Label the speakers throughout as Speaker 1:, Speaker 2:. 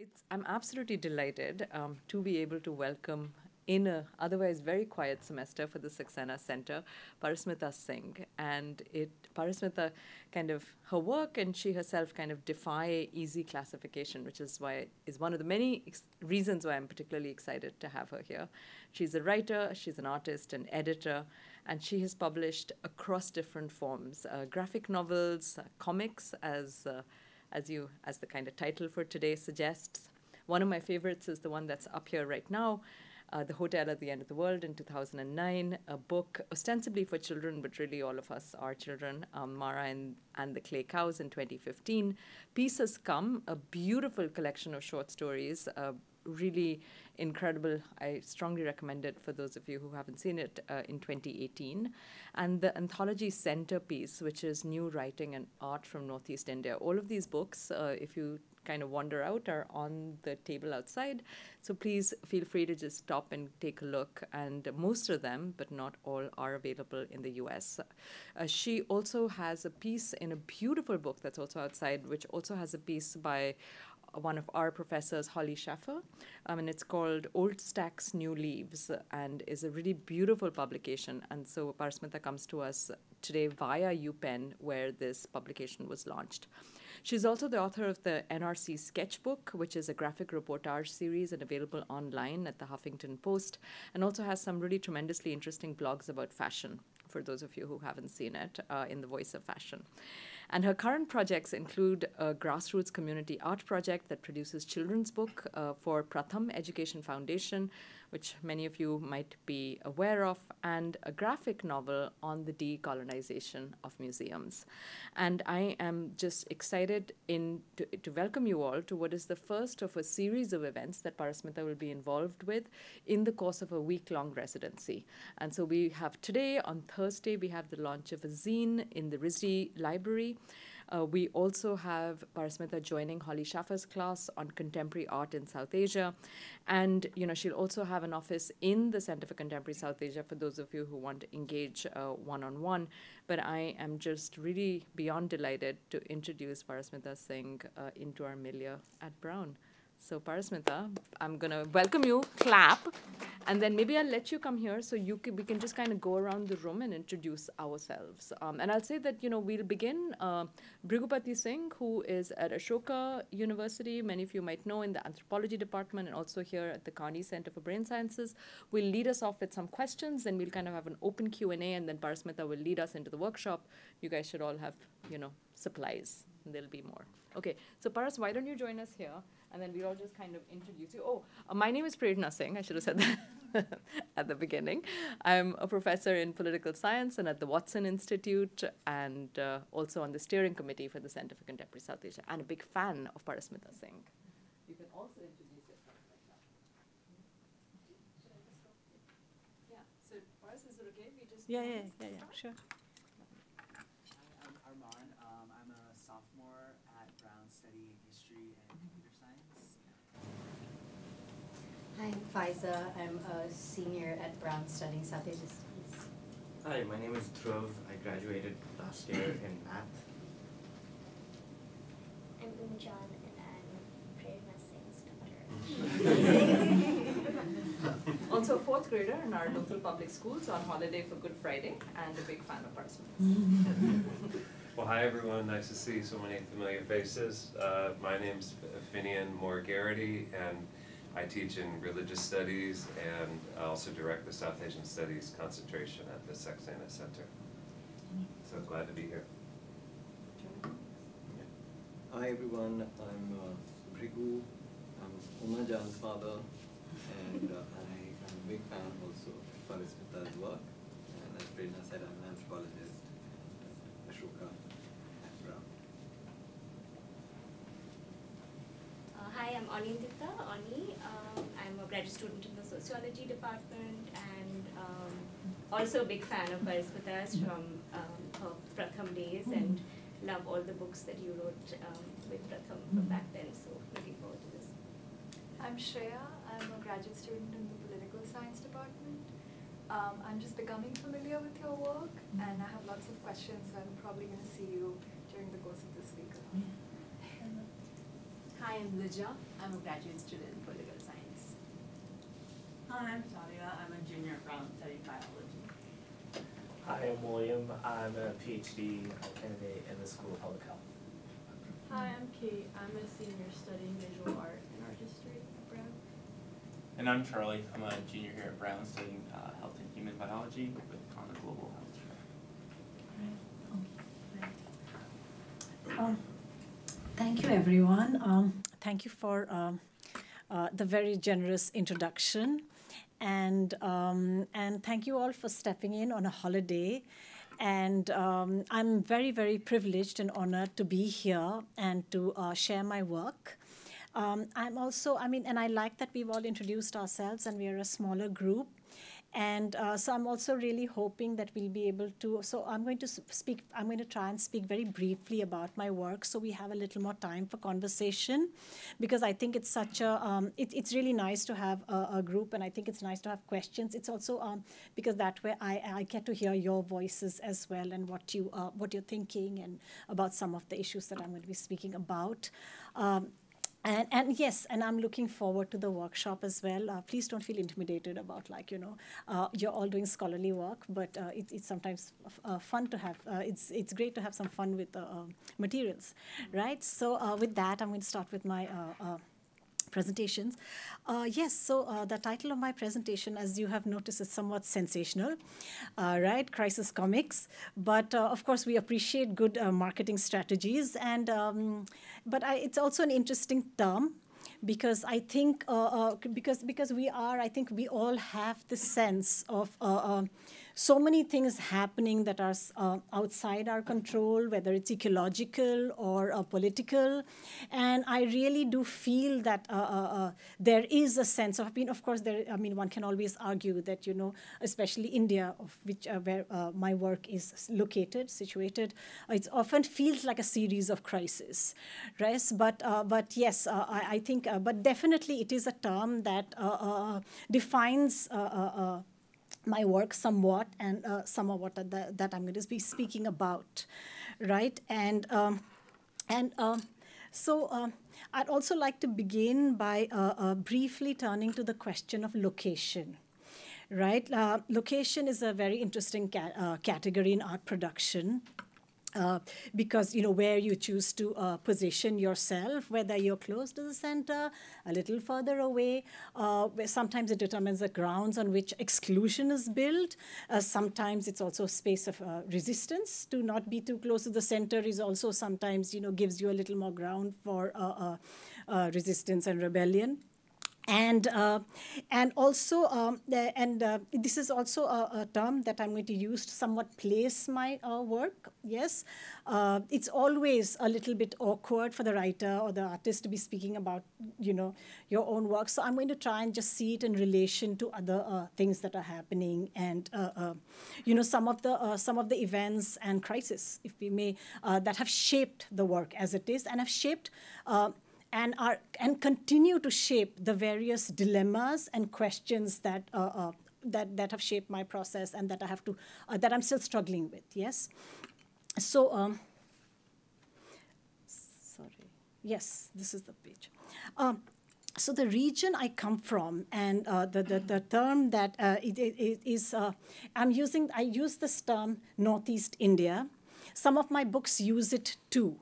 Speaker 1: It's, I'm absolutely delighted um, to be able to welcome in a otherwise very quiet semester for the Saxena Center, Parismita Singh. And it Parismita kind of her work and she herself kind of defy easy classification, which is why is one of the many reasons why I'm particularly excited to have her here. She's a writer, she's an artist, an editor, and she has published across different forms: uh, graphic novels, uh, comics, as uh, as you as the kind of title for today suggests. One of my favorites is the one that's up here right now, uh, The Hotel at the End of the World in 2009, a book ostensibly for children, but really all of us are children, um, Mara and, and the Clay Cows in 2015. Peace Has Come, a beautiful collection of short stories, uh, really incredible. I strongly recommend it for those of you who haven't seen it uh, in 2018. And the anthology centerpiece, which is new writing and art from Northeast India. All of these books, uh, if you kind of wander out are on the table outside. So please feel free to just stop and take a look. And most of them, but not all, are available in the US. Uh, she also has a piece in a beautiful book that's also outside, which also has a piece by one of our professors, Holly Shaffer, um, and it's called Old Stacks, New Leaves, and is a really beautiful publication. And so Parismita comes to us today via UPenn, where this publication was launched. She's also the author of the NRC Sketchbook, which is a graphic reportage series and available online at the Huffington Post, and also has some really tremendously interesting blogs about fashion for those of you who haven't seen it uh, in the Voice of Fashion. And her current projects include a grassroots community art project that produces children's book uh, for Pratham Education Foundation, which many of you might be aware of, and a graphic novel on the decolonization of museums. And I am just excited in to, to welcome you all to what is the first of a series of events that Parismita will be involved with in the course of a week-long residency. And so we have today, on Thursday, we have the launch of a zine in the RISD Library. Uh, we also have Parismita joining Holly Shaffer's class on contemporary art in South Asia. And, you know, she'll also have an office in the Center for Contemporary South Asia for those of you who want to engage one on one. But I am just really beyond delighted to introduce Parismita Singh uh, into our milieu at Brown. So Parismita, I'm gonna welcome you, clap, and then maybe I'll let you come here so you can, we can just kind of go around the room and introduce ourselves. Um, and I'll say that you know we'll begin. Uh, Bhrigupati Singh, who is at Ashoka University, many of you might know in the anthropology department, and also here at the Carney Center for Brain Sciences, will lead us off with some questions, and we'll kind of have an open Q and A, and then Parismita will lead us into the workshop. You guys should all have you know supplies, and there'll be more. Okay, so Paras, why don't you join us here? and then we'll all just kind of introduce you. Oh, uh, my name is Prerna Singh. I should have said that at the beginning. I'm a professor in political science and at the Watson Institute, and uh, also on the steering committee for the Center for Contemporary South Asia, and a big fan of Parismita Singh. You can also introduce yourself like that. Yeah. So, Paris, is it okay? We just
Speaker 2: yeah, yeah, yeah, yeah, sure.
Speaker 3: Hi, I'm Faiza. I'm a senior at Brown studying South Asia Studies.
Speaker 4: Hi, my name is Dhruv. I graduated last year in math.
Speaker 5: I'm Umjan and I'm Prerna
Speaker 1: daughter. also a fourth grader in our local public schools on holiday for Good Friday and a big fan of Parsons.
Speaker 6: well, hi everyone. Nice to see so many familiar faces. Uh, my name's Finnian Moore Gerety and I teach in religious studies and I also direct the South Asian Studies concentration at the Saxena Center. So glad to be here.
Speaker 7: Hi everyone, I'm uh, Bhrigu. I'm Uma Jan's father and uh, I am a big fan also of Parismita's work. And as Prerna said, I'm an anthropologist at Ashoka at
Speaker 5: Uh, hi, I'm Anindita, Ani graduate student in the sociology department and um, also a big fan of Parismita's from um, her Pratham days and love all the books that you wrote um, with Pratham from back then. So looking forward to this.
Speaker 8: I'm Shreya. I'm a graduate student in the political science department. Um, I'm just becoming familiar with your work and I have lots of questions so I'm probably going to see you during the course of this week.
Speaker 2: Hi, I'm Lija. I'm a graduate student in political science.
Speaker 9: Hi, I'm Sadia. I'm a junior at Brown studying biology.
Speaker 10: Hi, I'm William. I'm a PhD candidate in the School of Public Health.
Speaker 11: Hi, I'm Kate. I'm a senior studying visual art and art history at Brown.
Speaker 12: And I'm Charlie. I'm a junior here at Brown studying uh, health and human biology with on the global health track. Right.
Speaker 13: Um, thank you, everyone. Um, thank you for um, uh, the very generous introduction. And, um, and thank you all for stepping in on a holiday. And um, I'm very, very privileged and honored to be here and to uh, share my work. Um, I'm also, I mean, and I like that we've all introduced ourselves and we are a smaller group. And uh, so I'm also really hoping that we'll be able to. So I'm going to speak, I'm going to try and speak very briefly about my work so we have a little more time for conversation because I think it's such a, um, it, it's really nice to have a, a, group and I think it's nice to have questions. It's also um, because that way I, I get to hear your voices as well and what, you, uh, what you're thinking and about some of the issues that I'm going to be speaking about. Um, and, and yes, and I'm looking forward to the workshop as well. Uh, please don't feel intimidated about like, you know, uh, you're all doing scholarly work, but uh, it, it's sometimes uh, fun to have, uh, it's, it's great to have some fun with uh, materials, right? So with that, I'm going to start with my presentations. Uh, yes, so uh, the title of my presentation, as you have noticed, is somewhat sensational, uh, right? Crisis comics. But uh, of course, we appreciate good uh, marketing strategies. And um, but I, it's also an interesting term because I think uh, because because we are, I think we all have the sense of so many things happening that are uh, outside our control, whether it's ecological or uh, political. And I really do feel that uh, uh, uh there is a sense of, I mean, of course, there, I mean, one can always argue that, you know, especially India, of which uh, where my work is located, situated, it often feels like a series of crises, right? But, but yes, I, I, think, but definitely it is a term that defines my work somewhat and uh, some of what that, I'm going to be speaking about, right? And um, and um, so um, I'd also like to begin by uh, uh, briefly turning to the question of location. Right, uh, location is a very interesting ca uh, category in art production. Uh, because you know where you choose to uh, position yourself, whether you're close to the center, a little further away. Uh, sometimes it determines the grounds on which exclusion is built. Uh, sometimes it's also a space of uh, resistance to not be too close to the center. Is also sometimes you know gives you a little more ground for resistance and rebellion and uh, and also um, and uh, this is also a, a, term that I'm going to use to somewhat place my uh, work. Yes, uh, it's always a little bit awkward for the writer or the artist to be speaking about you know your own work. So I'm going to try and just see it in relation to other uh, things that are happening and uh, you know some of the some of the events and crises, if we may, that have shaped the work as it is and have shaped and are and continue to shape the various dilemmas and questions that uh, uh, that that have shaped my process and that I have to uh, that I'm still struggling with. Yes, so um, sorry. Yes, this is the page. Um, so the region I come from and uh, the, the, the term that uh, it, it is, uh, I'm using, I use this term Northeast India. Some of my books use it too.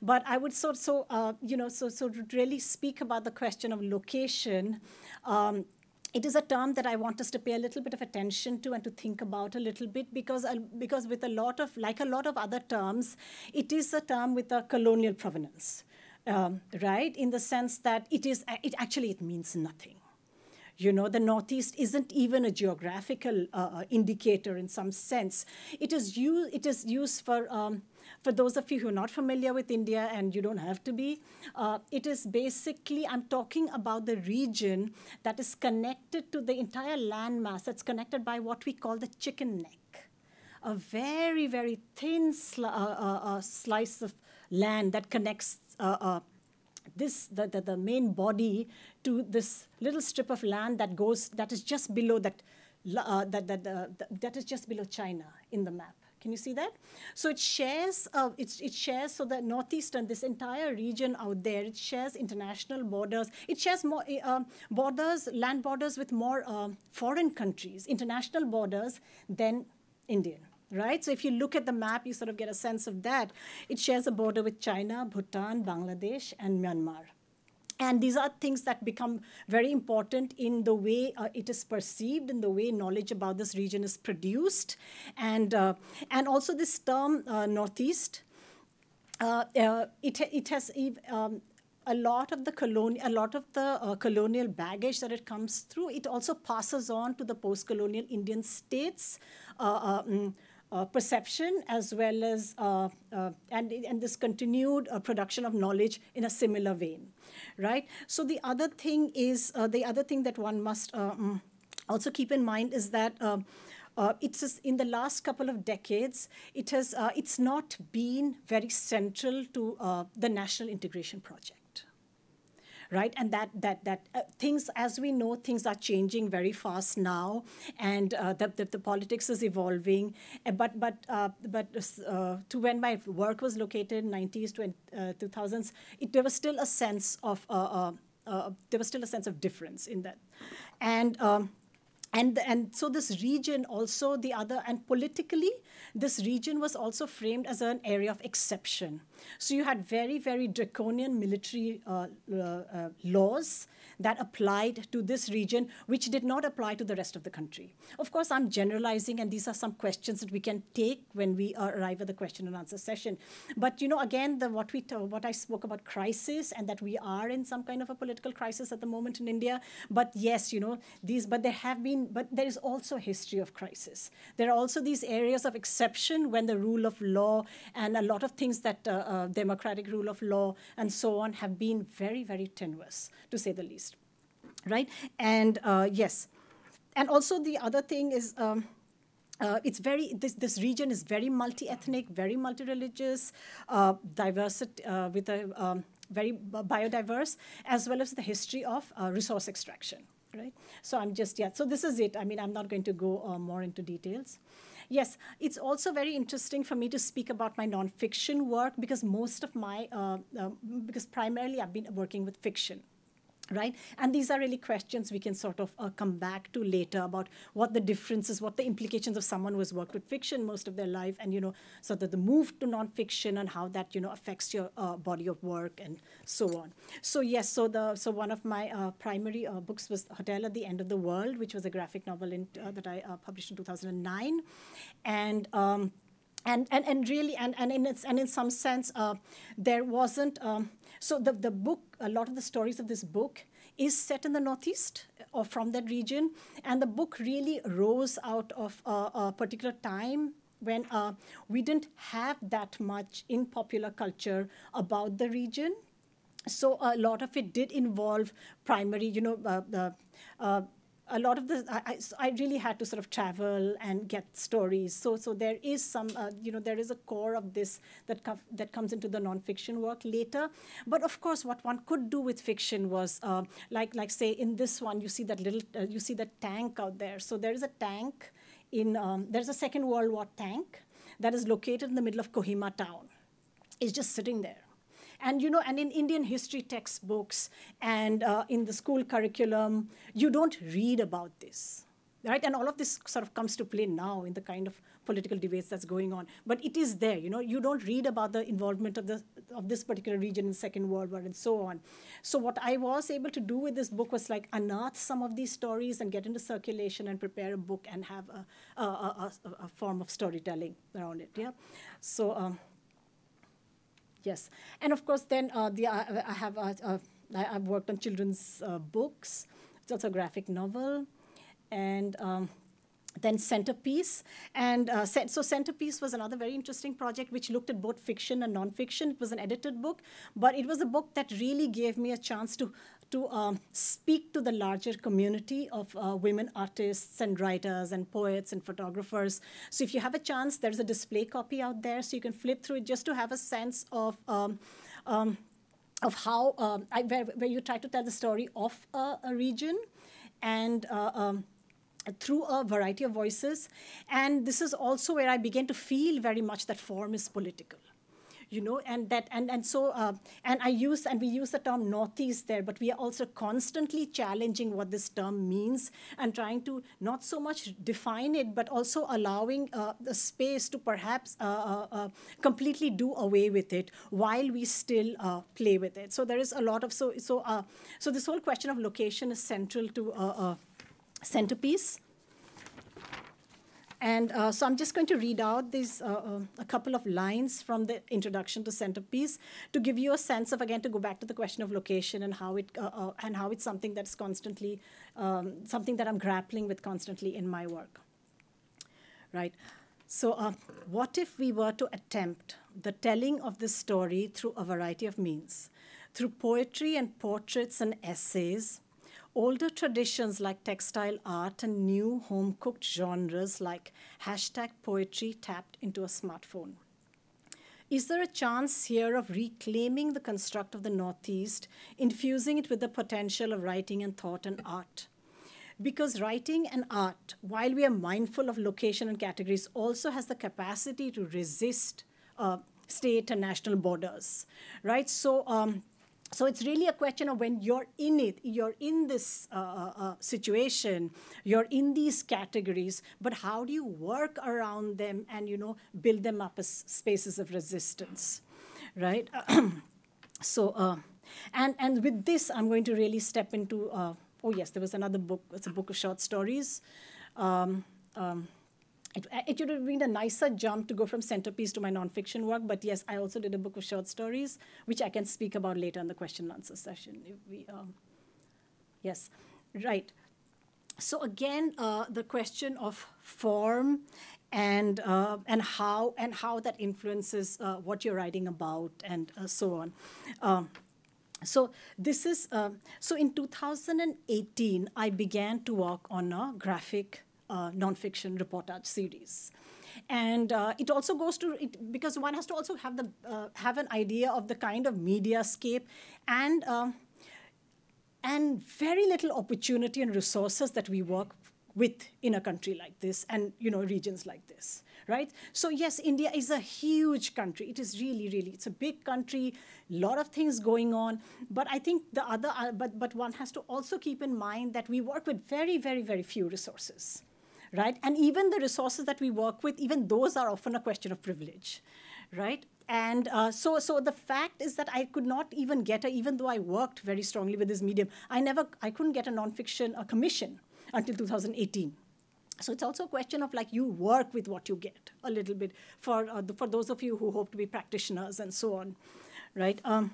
Speaker 13: But I would so, so uh, you know, so, so really speak about the question of location. Um, it is a term that I want us to pay a little bit of attention to and to think about a little bit because, uh, because with a lot of, like a lot of other terms, it is a term with a colonial provenance, um, right? In the sense that it is, it actually, it means nothing. You know, the Northeast isn't even a geographical uh, uh indicator in some sense. It is, used, it is used for um, for those of you who are not familiar with India, and you don't have to be, uh, it is basically, I'm talking about the region that is connected to the entire landmass that's connected by what we call the chicken neck. A very, very thin sli uh, uh, uh slice of land that connects uh, this the, the, the, main body to this little strip of land that goes that is just below that uh, that that, uh, that is just below China in the map Can you see that? So it shares, uh, it shares, so the northeastern, this entire region out there, it shares international borders. It shares more uh, borders, land borders with more uh, foreign countries, international borders than Indian right? So if you look at the map, you sort of get a sense of that. It shares a border with China, Bhutan, Bangladesh, and Myanmar. And these are things that become very important in the way uh, it is perceived, in the way knowledge about this region is produced. And, uh, and also this term, uh, Northeast, uh, uh, it, it has um, a lot of the colonial, a lot of the uh, colonial baggage that it comes through. It also passes on to the post-colonial Indian states. Um, uh, perception as well as uh, uh, and, and this continued uh, production of knowledge in a similar vein right? So the other thing is uh, the other thing that one must um, also keep in mind is that uh, it's in the last couple of decades, it has it's not been very central to the national integration project right? And that that that uh, things, as we know, things are changing very fast now, and uh, the, the, the politics is evolving. Uh, but but uh, but uh, to when my work was located, 90s to 2000s, it, there was still a sense of there was still a sense of difference in that, and. Um, and and so this region also the other and politically this region was also framed as an area of exception so you had very very draconian military uh, uh, uh, laws that applied to this region, which did not apply to the rest of the country. Of course, I'm generalizing, and these are some questions that we can take when we arrive at the question and answer session. But you know, again, the, what we what I spoke about crisis, and that we are in some kind of a political crisis at the moment in India. But yes, you know, these. But there have been. But there is also a history of crisis. There are also these areas of exception when the rule of law and a lot of things that uh, uh, democratic rule of law and so on have been very, very tenuous, to say the least right? And uh, yes, and also the other thing is. Um, uh, it's very this this region is very multi-ethnic, very multi-religious, uh, uh, with a um, very biodiverse, as well as the history of uh, resource extraction. Right. So I'm just yeah. So this is it. I mean, I'm not going to go uh, more into details. Yes, it's also very interesting for me to speak about my nonfiction work because most of my uh, because primarily I've been working with fiction right? And these are really questions we can sort of uh, come back to later about what the differences what the implications of someone who has worked with fiction most of their life and you know so that the move to nonfiction and how that you know affects your uh, body of work and so on. So yes so the so one of my uh, primary uh, books was hotel at the end of the world which was a graphic novel in, uh, that i uh, published in 2009 and um, and, and, and really and, and in its, and in some sense there wasn't um, so the, the book, a lot of the stories of this book is set in the Northeast or from that region. And the book really rose out of a, a particular time when uh, we didn't have that much in popular culture about the region. So a lot of it did involve primary, you know, uh, uh, a lot of the I, I, really had to sort of travel and get stories. So so there is some uh, you know there is a core of this that com- that comes into the nonfiction work later. But of course, what one could do with fiction was uh, like like say in this one you see that little uh, you see that tank out there. So there is a tank in um, there's a Second World War tank that is located in the middle of Kohima town. It's just sitting there and you know, and in Indian history textbooks and uh, in the school curriculum, you don't read about this, right? And all of this sort of comes to play now in the kind of political debates that's going on. But it is there, you know. You don't read about the involvement of the of this particular region in Second World War and so on. So what I was able to do with this book was like unearth some of these stories and get into circulation and prepare a book and have a, a, a, a form of storytelling around it. Yeah. So. Um, Yes, and of course, then uh, the uh, I have uh, uh I, have worked on children's uh, books. It's also a graphic novel, and. Um, then Centerpiece. And uh, so Centerpiece was another very interesting project which looked at both fiction and nonfiction. It was an edited book, but it was a book that really gave me a chance to to um, speak to the larger community of uh, women artists and writers and poets and photographers. So if you have a chance, there's a display copy out there, so you can flip through it just to have a sense of um, um, of how um, I, where, where, you try to tell the story of a region and. Uh, um, through a variety of voices. And this is also where I began to feel very much that form is political you know, and that and and so uh, and I use and we use the term northeast there, but we are also constantly challenging what this term means and trying to not so much define it, but also allowing uh, the space to perhaps uh, uh, uh completely do away with it while we still uh, play with it. So there is a lot of so so so this whole question of location is central to centerpiece. And uh, so I'm just going to read out these uh, uh, a couple of lines from the introduction to Centerpiece to give you a sense of again to go back to the question of location and how it uh, uh, and how it's something that's constantly um, something that I'm grappling with constantly in my work. Right. So uh, what if we were to attempt the telling of this story through a variety of means, through poetry and portraits and essays, older traditions like textile art and new home cooked genres like hashtag poetry tapped into a smartphone. Is there a chance here of reclaiming the construct of the Northeast, infusing it with the potential of writing and thought and art? Because writing and art, while we are mindful of location and categories, also has the capacity to resist uh, state and national borders, right? So um, so it's really a question of when you're in it, you're in this uh, uh, uh, situation, you're in these categories, but how do you work around them and you know build them up as spaces of resistance, right? so uh, and and with this, I'm going to really step into. Uh, oh yes, there was another book. It's a book of short stories. Um, um, it, it would have been a nicer jump to go from centerpiece to my nonfiction work, but yes, I also did a book of short stories, which I can speak about later in the question and answer session. If we, um, yes, right. So again, uh, the question of form and uh, and how and how that influences uh, what you're writing about and uh, so on. Um, so this is uh, so in 2018, I began to work on a graphic uh, nonfiction reportage series. And uh, it also goes to it because one has to also have the uh, have an idea of the kind of media scape and um, and very little opportunity and resources that we work with in a country like this and you know regions like this right? So yes india is a huge country. It is really really it's a big country a lot of things going on. But i think the other uh, but but one has to also keep in mind that we work with very very very few resources right? And even the resources that we work with, even those are often a question of privilege, right? And uh, so, so the fact is that I could not even get a, even though I worked very strongly with this medium, I never, I couldn't get a nonfiction a commission until 2018. So it's also a question of like you work with what you get a little bit for uh, the, for those of you who hope to be practitioners and so on, right? Um,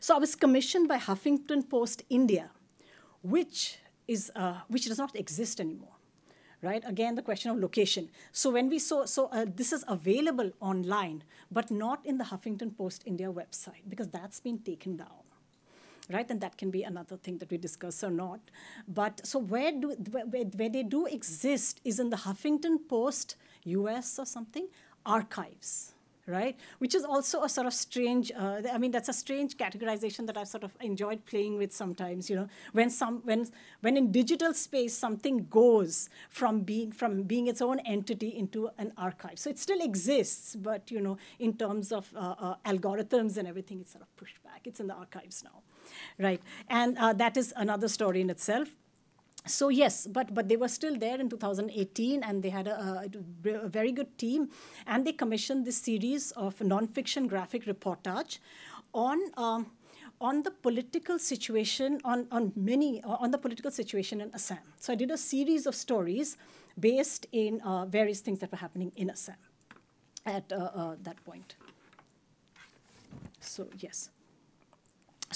Speaker 13: so I was commissioned by Huffington Post India, which is uh, which does not exist anymore right? Again, the question of location. So when we saw, so uh, this is available online, but not in the Huffington Post India website because that's been taken down, right? And that can be another thing that we discuss or not. But so where do where, where they do exist is in the Huffington Post US or something archives right? Which is also a sort of strange. Uh, I mean, that's a strange categorization that I've sort of enjoyed playing with sometimes. You know, when some when when in digital space something goes from being from being its own entity into an archive, so it still exists, but you know, in terms of uh, uh, algorithms and everything, it's sort of pushed back. It's in the archives now, right? And uh, that is another story in itself so yes, but but they were still there in 2018, and they had a, a, a, very good team, and they commissioned this series of nonfiction graphic reportage on. Um, on the political situation, on, on many, uh, on the political situation in Assam. So I did a series of stories based in uh, various things that were happening in Assam at uh, uh that point. So yes.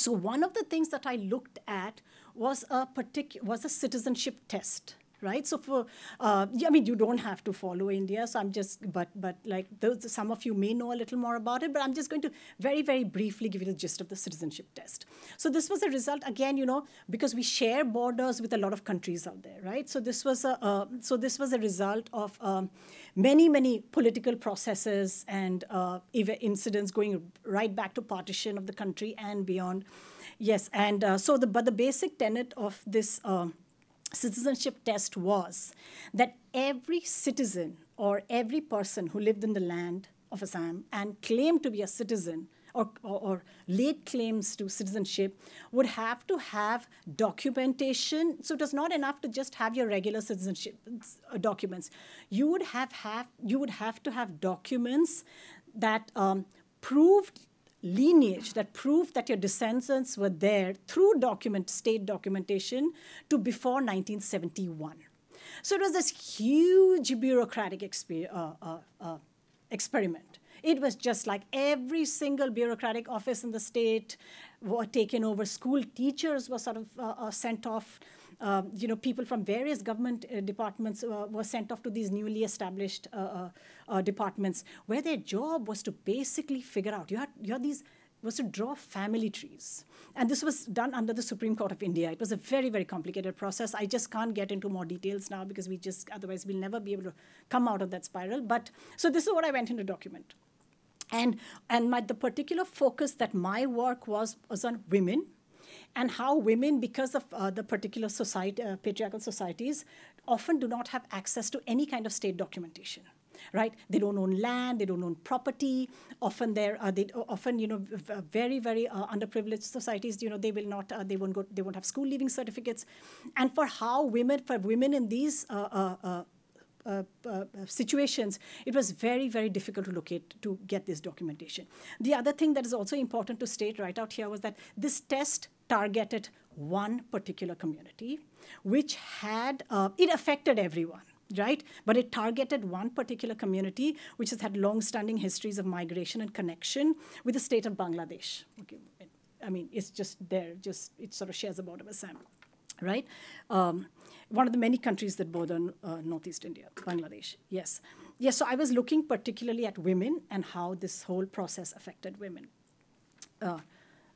Speaker 13: So one of the things that I looked at was a particular was a citizenship test right? So for uh, i mean you don't have to follow india so i'm just but but like those, some of you may know a little more about it but i'm just going to very very briefly give you the gist of the citizenship test. So this was a result again you know because we share borders with a lot of countries out there right? So this was a uh, so this was a result of um, many many political processes and uh, incidents going right back to partition of the country and beyond. Yes, and uh, so the but the basic tenet of this. Uh, citizenship test was that every citizen or every person who lived in the land of Assam and claimed to be a citizen or, or, or, laid claims to citizenship would have to have documentation. So it was not enough to just have your regular citizenship uh, documents. You would have, have you would have to have documents that um, proved lineage that proved that your descendants were there through document state documentation to before 1971 so it was this huge bureaucratic uh, uh, uh, experiment. It was just like every single bureaucratic office in the state were taken over. School teachers were sort of uh, uh, sent off um, you know, people from various government uh, departments uh, were sent off to these newly established uh, uh, uh, departments, where their job was to basically figure out. You had, you had these was to draw family trees. And this was done under the Supreme Court of India. It was a very, very complicated process. I just can't get into more details now because we just, otherwise, we'll never be able to come out of that spiral. But so this is what I went into document. And, and my, the particular focus that my work was was on women and how women, because of uh, the particular society, uh, patriarchal societies, often do not have access to any kind of state documentation right? They don't own land, they don't own property. Often they're uh, they often you know very very uh, underprivileged societies. You know they will not uh, they won't go they won't have school leaving certificates, and for how women for women in these. Uh, uh, uh, situations, it was very, very difficult to locate to get this documentation. The other thing that is also important to state right out here was that this test targeted one particular community, which had, uh, it affected everyone right? But it targeted one particular community, which has had long-standing histories of migration and connection with the state of Bangladesh. Okay, I mean, it's just there, just it sort of shares a border with Assam, right? Um, one of the many countries that border uh, Northeast India, Bangladesh. Yes, yes. So I was looking particularly at women and how this whole process affected women. Uh,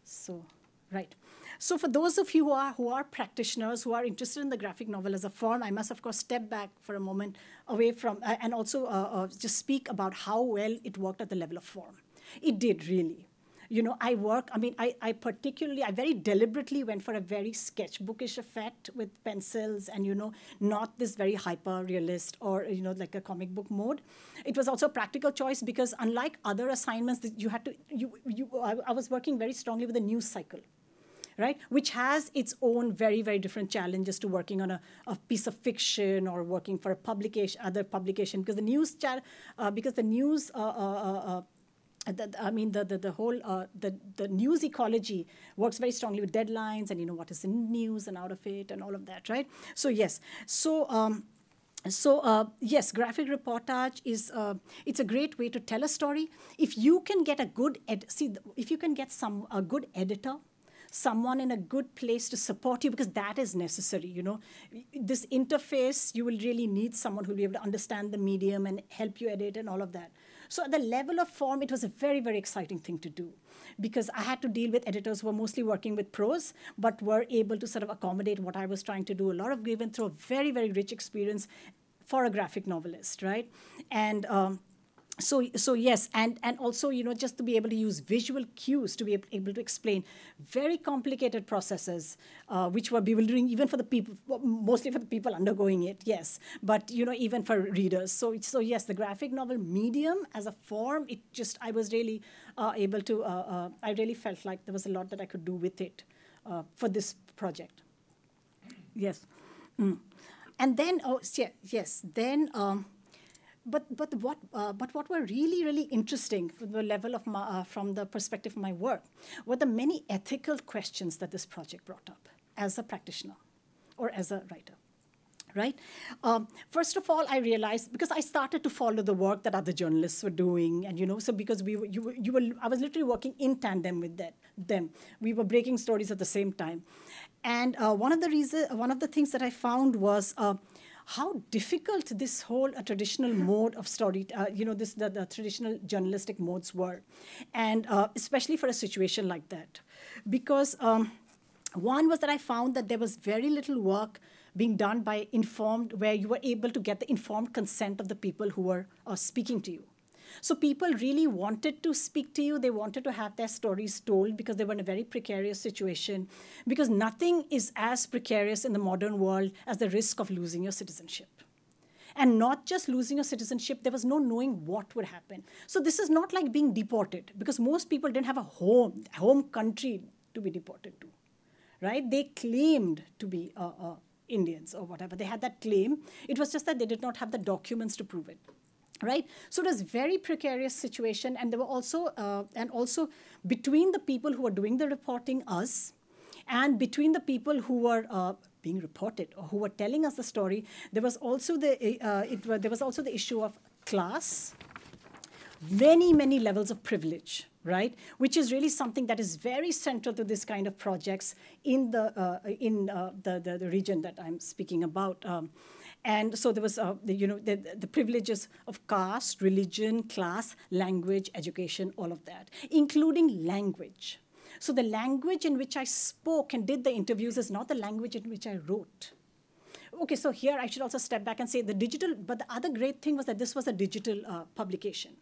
Speaker 13: so, right. So for those of you who are, who are practitioners, who are interested in the graphic novel as a form, I must, of course, step back for a moment away from, uh, and also uh, uh, just speak about how well it worked at the level of form. It did, really. You know, I work, I mean, I, I particularly, I very deliberately went for a very sketchbookish effect with pencils and, you know, not this very hyper realist or, you know, like a comic book mode. It was also a practical choice because unlike other assignments that you had to, you, you, I, I was working very strongly with a news cycle right? Which has its own very, very different challenges to working on a, a piece of fiction or working for a publication, other publication, because the news, uh, because the news. Uh, uh, uh, uh I mean, the, the, the whole, uh, the, the news ecology works very strongly with deadlines and, you know, what is in news and out of it and all of that, right? So, yes. So, um, so uh, yes graphic reportage is uh, it's a great way to tell a story if you can get a good ed- see if you can get some a good editor someone in a good place to support you because that is necessary you know. This interface you will really need someone who will be able to understand the medium and help you edit and all of that. So at the level of form it was a very very exciting thing to do because i had to deal with editors who were mostly working with prose but were able to sort of accommodate what i was trying to do. A lot of given through a very very rich experience for a graphic novelist right? And um, so so yes and and also you know just to be able to use visual cues to be able to explain very complicated processes uh, which were bewildering even for the people mostly for the people undergoing it yes. But you know even for readers. So so yes the graphic novel medium as a form it just i was really uh, able to uh, uh i really felt like there was a lot that i could do with it uh, for this project. Yes. Mm. and then oh yeah, yes then um, but but what uh, but what were really really interesting from the level of my, uh, from the perspective of my work were the many ethical questions that this project brought up as a practitioner or as a writer right? Um, first of all i realized because i started to follow the work that other journalists were doing and you know so because we were, you, were, you were i was literally working in tandem with that, them. We were breaking stories at the same time. And uh, one of the reason one of the things that i found was uh, how difficult this whole uh, traditional mode of story, uh, you know, this the, the, traditional journalistic modes were, and uh, especially for a situation like that, because um, one was that I found that there was very little work being done by informed, where you were able to get the informed consent of the people who were uh, speaking to you So people really wanted to speak to you. They wanted to have their stories told because they were in a very precarious situation. Because nothing is as precarious in the modern world as the risk of losing your citizenship. And not just losing your citizenship, there was no knowing what would happen. So this is not like being deported because most people didn't have a home, home country to be deported to, right? They claimed to be uh, uh, Indians or whatever. They had that claim. It was just that they did not have the documents to prove it right so it was very precarious situation and there were also uh, and also between the people who were doing the reporting us and between the people who were uh, being reported or who were telling us the story, there was also the uh, it, there was also the issue of class, many many levels of privilege, right? Which is really something that is very central to this kind of projects in the uh, in uh, the, the, the region that I'm speaking about. Um, and so there was, uh, the, you know, the, the privileges of caste, religion, class, language, education, all of that, including language. So the language in which I spoke and did the interviews is not the language in which I wrote. Okay, so here I should also step back and say the digital, but the other great thing was that this was a digital uh, publication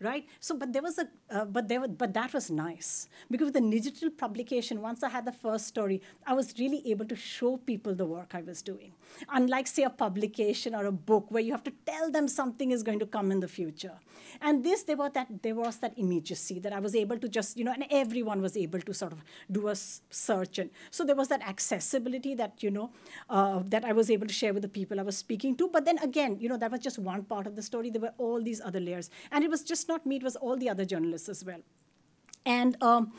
Speaker 13: right? So, but there was a, uh, but there, was, but that was nice because with the digital publication, once I had the first story, I was really able to show people the work I was doing. Unlike, say, a publication or a book where you have to tell them something is going to come in the future. And this, there was that, there was that immediacy that I was able to just, you know, and everyone was able to sort of do a search, and so there was that accessibility that you know uh, that I was able to share with the people I was speaking to. But then again, you know, that was just one part of the story. There were all these other layers, and it was just not me, it was all the other journalists as well. And, um,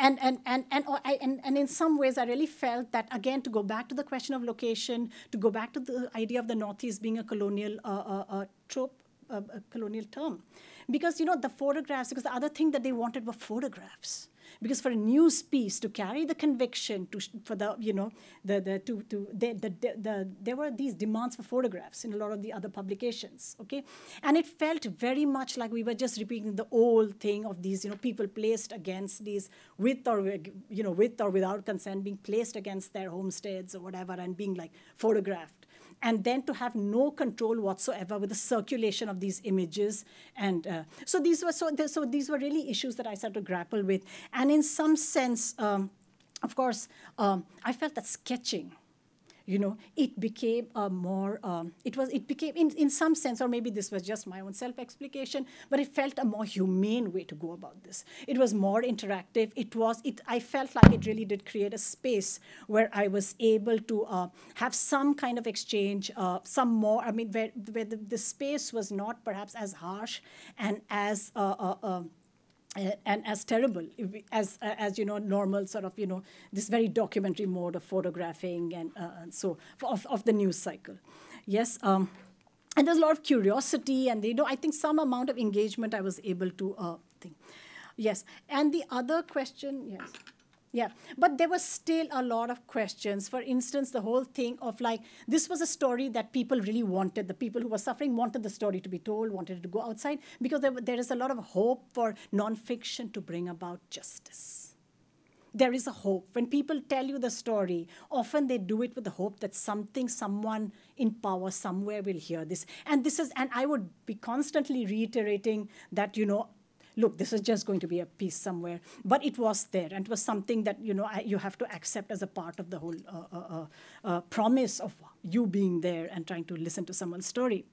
Speaker 13: and, and, and, and, I, and, and in some ways, I really felt that, again, to go back to the question of location, to go back to the idea of the Northeast being a colonial uh, uh, uh trope, uh, a colonial term. Because, you know, the photographs, because the other thing that they wanted were photographs because for a news piece to carry the conviction to for the you know the the to to the, the, the, the there were these demands for photographs in a lot of the other publications okay? And it felt very much like we were just repeating the old thing of these you know people placed against these with or you know with or without consent being placed against their homesteads or whatever and being like photographed and then to have no control whatsoever with the circulation of these images. And uh, so these were so, so these were really issues that I started to grapple with. And in some sense, um, of course, um, I felt that sketching you know, it became a more, um, it was, it became, in, in some sense, or maybe this was just my own self-explication, but it felt a more humane way to go about this. It was more interactive. It was, it, I felt like it really did create a space where I was able to uh, have some kind of exchange, uh, some more, I mean, where, where the, the space was not perhaps as harsh and as, uh, uh and as terrible as as you know normal sort of you know this very documentary mode of photographing and, uh, and so of, of the news cycle. Yes um, and there's a lot of curiosity and you know i think some amount of engagement i was able to uh, think. Yes and the other question yes yeah, but there was still a lot of questions. For instance, the whole thing of like, this was a story that people really wanted. The people who were suffering wanted the story to be told, wanted it to go outside, because there, there is a lot of hope for nonfiction to bring about justice. There is a hope. When people tell you the story, often they do it with the hope that something, someone in power somewhere will hear this. And this is, and I would be constantly reiterating that, you know, look, this is just going to be a piece somewhere. But it was there, and it was something that you know I, you have to accept as a part of the whole uh, uh, uh, uh promise of you being there and trying to listen to someone's story.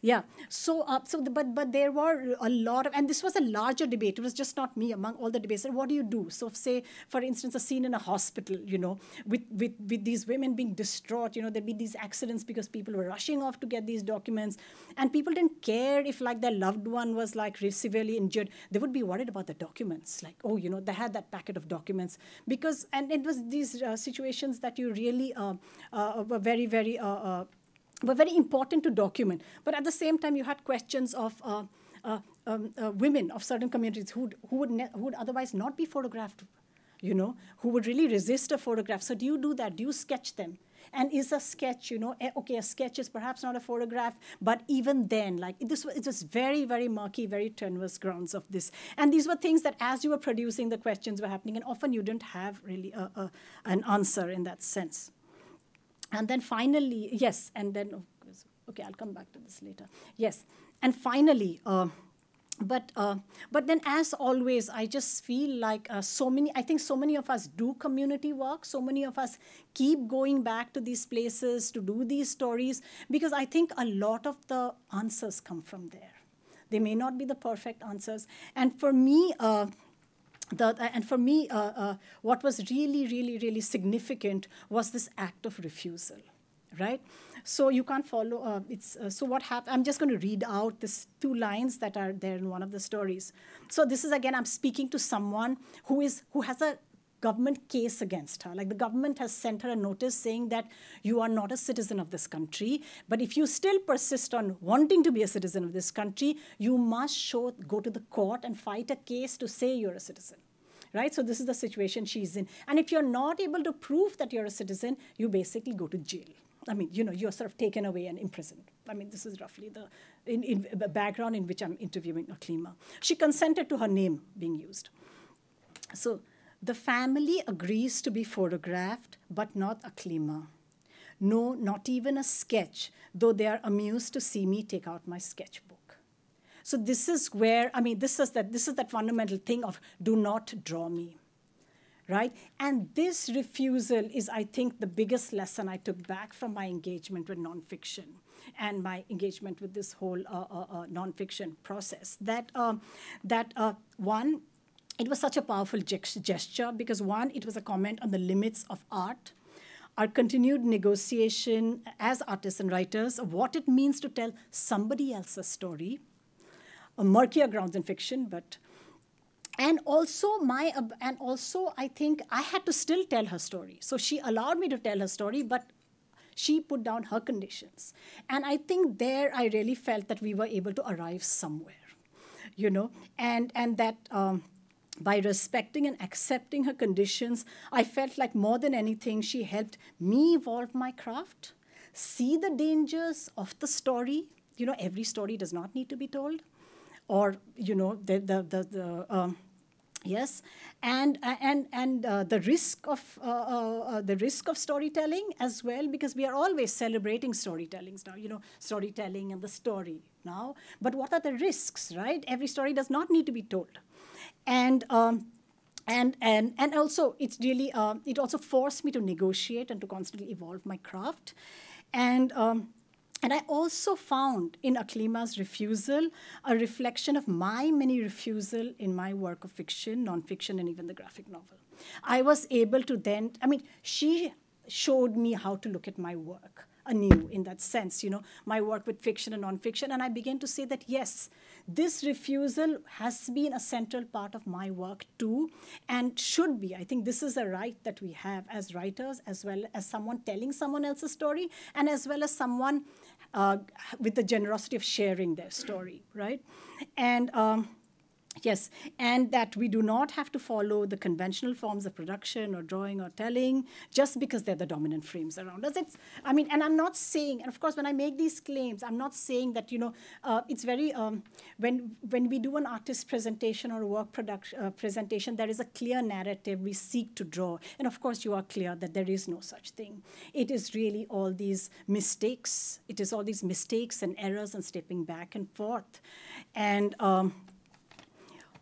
Speaker 13: Yeah. So, uh, so the, but but there were a lot of, and this was a larger debate. It was just not me among all the debates. And what do you do? So, say for instance, a scene in a hospital, you know, with with with these women being distraught. You know, there'd be these accidents because people were rushing off to get these documents, and people didn't care if like their loved one was like severely injured. They would be worried about the documents. Like, oh, you know, they had that packet of documents because, and it was these uh, situations that you really uh, uh, were very very uh, uh, were very important to document. But at the same time, you had questions of uh, uh, um, uh, women of certain communities who who would who would otherwise not be photographed, you know, who would really resist a photograph. So do you do that? Do you sketch them? And is a sketch, you know, eh, okay, a sketch is perhaps not a photograph, but even then, like this, it was very, very murky, very tenuous grounds of this. And these were things that, as you were producing, the questions were happening, and often you didn't have really a, a, an answer in that sense. And then finally, yes, and then, okay, I'll come back to this later. Yes, and finally, uh, but uh, but then as always i just feel like uh, so many i think so many of us do community work. So many of us keep going back to these places to do these stories because i think a lot of the answers come from there. They may not be the perfect answers. And for me uh, the, and for me, uh, uh, what was really, really, really significant was this act of refusal, right? So you can't follow. Uh, it's uh, so what happened. I'm just going to read out these two lines that are there in one of the stories. So this is again, I'm speaking to someone who is who has a government case against her. Like the government has sent her a notice saying that you are not a citizen of this country, but if you still persist on wanting to be a citizen of this country, you must show go to the court and fight a case to say you're a citizen. Right? So this is the situation she's in. And if you're not able to prove that you're a citizen, you basically go to jail. I mean, you know, you're sort of taken away and imprisoned. I mean, this is roughly the, in, in, the background in which I'm interviewing Aklima. She consented to her name being used. So the family agrees to be photographed, but not Aklima. No, not even a sketch, though they are amused to see me take out my sketchbook. So this is where, I mean, this is that, this is that fundamental thing of do not draw me right? And this refusal is, I think, the biggest lesson I took back from my engagement with nonfiction and my engagement with this whole uh, uh, uh, nonfiction process. That, um, that uh, one, it was such a powerful gesture because one, it was a comment on the limits of art, our continued negotiation as artists and writers of what it means to tell somebody else's story, a murkier grounds in fiction, but and also my and also i think i had to still tell her story. So she allowed me to tell her story but she put down her conditions. And i think there i really felt that we were able to arrive somewhere you know and and that um, by respecting and accepting her conditions i felt like more than anything she helped me evolve my craft see the dangers of the story. You know every story does not need to be told. Or you know the the the, the um, yes. And uh, and and uh, the risk of uh, uh, uh, the risk of storytelling as well because we are always celebrating storytellings now you know storytelling and the story now. But what are the risks right? Every story does not need to be told. And um, and and and also it's really um, it also forced me to negotiate and to constantly evolve my craft. And um, and I also found in Aklima's refusal a reflection of my many refusal in my work of fiction, nonfiction, and even the graphic novel. I was able to then, I mean, she showed me how to look at my work anew in that sense, you know, my work with fiction and nonfiction. And I began to say that, yes, this refusal has been a central part of my work too, and should be. I think this is a right that we have as writers, as well as someone telling someone else's story, and as well as someone uh, with the generosity of sharing their story, right? And um, Yes, and that we do not have to follow the conventional forms of production or drawing or telling just because they're the dominant frames around us. It's, I mean, and I'm not saying, and of course, when I make these claims, I'm not saying that, you know, uh, it's very, um, when, when we do an artist presentation or a work production, uh, presentation, there is a clear narrative we seek to draw. And of course, you are clear that there is no such thing. It is really all these mistakes. It is all these mistakes and errors and stepping back and forth. And, um,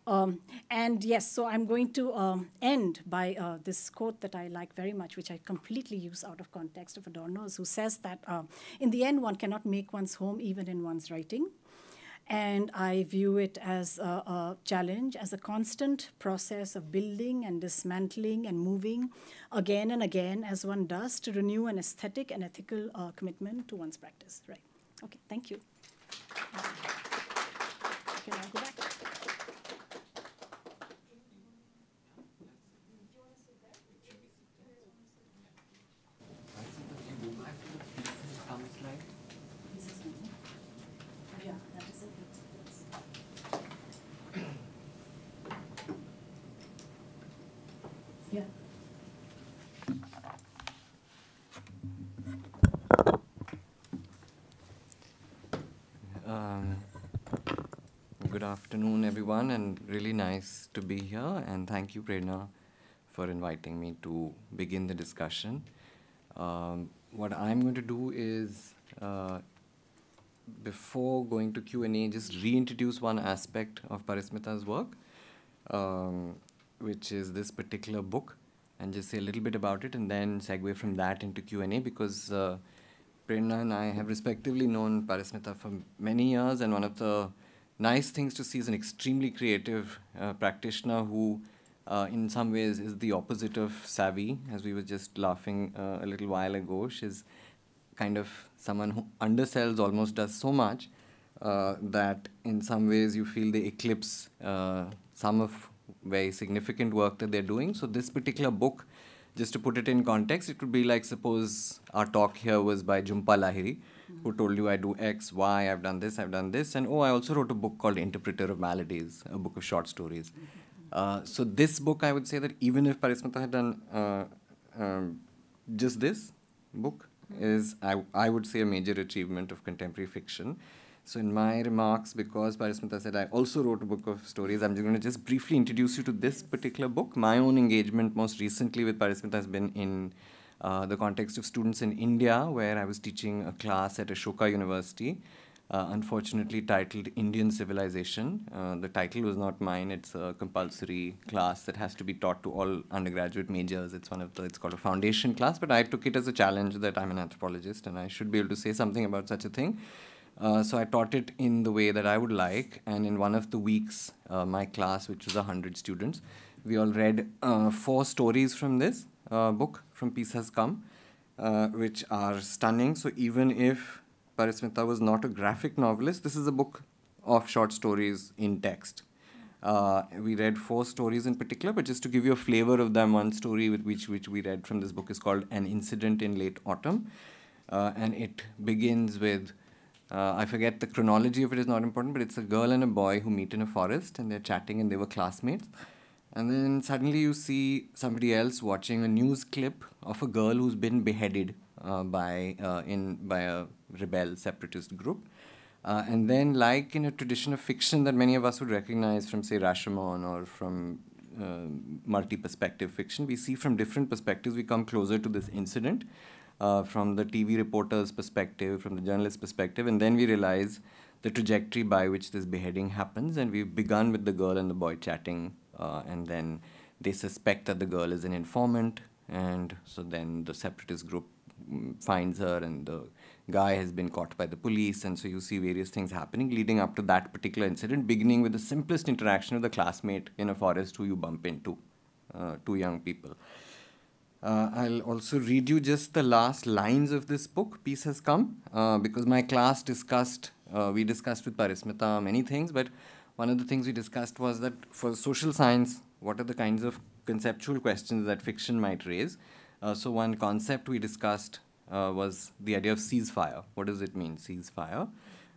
Speaker 13: um, and yes, so I'm going to um, end by uh, this quote that I like very much, which I completely use out of context of Adorno's, who says that uh, in the end, one cannot make one's home even in one's writing. And I view it as a, a, challenge, as a constant process of building and dismantling and moving again and again, as one does, to renew an aesthetic and ethical uh, commitment to one's practice. Right. Okay, thank you. Can I go back?
Speaker 7: good afternoon, everyone, and really nice to be here. And thank you, Prerna, for inviting me to begin the discussion. Um, what I'm going to do is uh, before going to Q&A, just reintroduce one aspect of Parismita's work, um, which is this particular book, and just say a little bit about it, and then segue from that into Q&A, because uh, Prerna and I have respectively known Parismita for many years, and one of the nice things to see is an extremely creative uh, practitioner who, uh, in some ways, is the opposite of savvy, as we were just laughing uh, a little while ago. She's kind of someone who undersells almost does so much uh, that in some ways you feel they eclipse uh, some of very significant work that they're doing. So this particular book, just to put it in context, it would be like suppose our talk here was by Jhumpa Lahiri, mm-hmm. who told you I do X, Y, I've done this, I've done this, and oh, I also wrote a book called Interpreter of Maladies, a book of short stories. Mm-hmm. Uh, so this book, I would say that even if Parismita had done uh, um, just this book, is, I, I would say, a major achievement of contemporary fiction. So, in my remarks, because Parismita said I also wrote a book of stories, I'm just going to just briefly introduce you to this particular book. My own engagement most recently with Parismita has been in uh, the context of students in India, where I was teaching a class at Ashoka University uh, unfortunately titled Indian Civilization. Uh, the title was not mine. It's a compulsory class that has to be taught to all undergraduate majors. It's one of the, it's called a foundation class, but I took it as a challenge that I'm an anthropologist and I should be able to say something about such a thing. Uh, so I taught it in the way that I would like, and in one of the weeks, uh, my class, which was 100 students, we all read uh, four stories from this uh, book, From Peace Has Come, which are stunning. So even if Parismita was not a graphic novelist. This is a book of short stories in text. Uh, we read four stories in particular, but just to give you a flavor of them, one story with which, which we read from this book is called An Incident in Late Autumn. Uh, and it begins with, uh, I forget the chronology of it is not important, but it's a girl and a boy who meet in a forest and they're chatting and they were classmates. And then suddenly you see somebody else watching a news clip of a girl who's been beheaded uh, by, uh, in, by a rebel separatist group. Uh, and then, like in a tradition of fiction that many of us would recognize from, say, Rashomon or from uh, multi-perspective fiction, we see from different perspectives, we come closer to this incident uh, from the TV reporter's perspective, from the journalist's perspective, and then we realize the trajectory by which this beheading happens. And we've begun with the girl and the boy chatting, uh, and then they suspect that the girl is an informant, and so then the separatist group mm, finds her, and the guy has been caught by the police, and so you see various things happening leading up to that particular incident, beginning with the simplest interaction with a classmate in a forest who you bump into, uh, two young people. Uh, I'll also read you just the last lines of this book, Peace Has Come, uh, because my class discussed, uh, we discussed with Parismita many things, but one of the things we discussed was that for social science, what are the kinds of conceptual questions that fiction might raise? Uh, so, one concept we discussed uh, was the idea of ceasefire. What does it mean, ceasefire?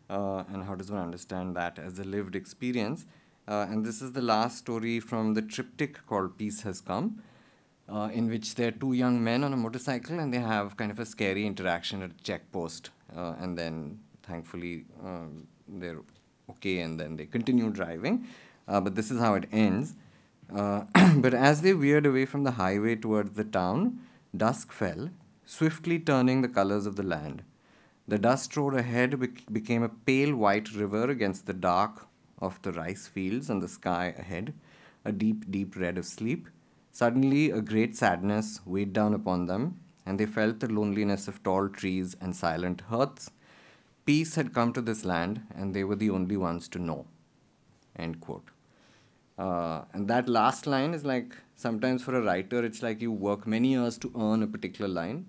Speaker 7: Uh, and how does one understand that as a lived experience? And this is the last story from the triptych called Peace Has Come, uh, in which there are two young men on a motorcycle and they have kind of a scary interaction at a check post. Uh, and then, thankfully, um, they're okay and then they continue driving. Uh, but this is how it ends. but as they veered away from the highway towards the town, dusk fell swiftly turning the colors of the land. The dust road ahead became a pale white river against the dark of the rice fields and the sky ahead, a deep, deep red of sleep. Suddenly, a great sadness weighed down upon them, and they felt the loneliness of tall trees and silent hearths. Peace had come to this land, and they were the only ones to know. End quote. Uh, and that last line is like sometimes for a writer, it's like you work many years to earn a particular line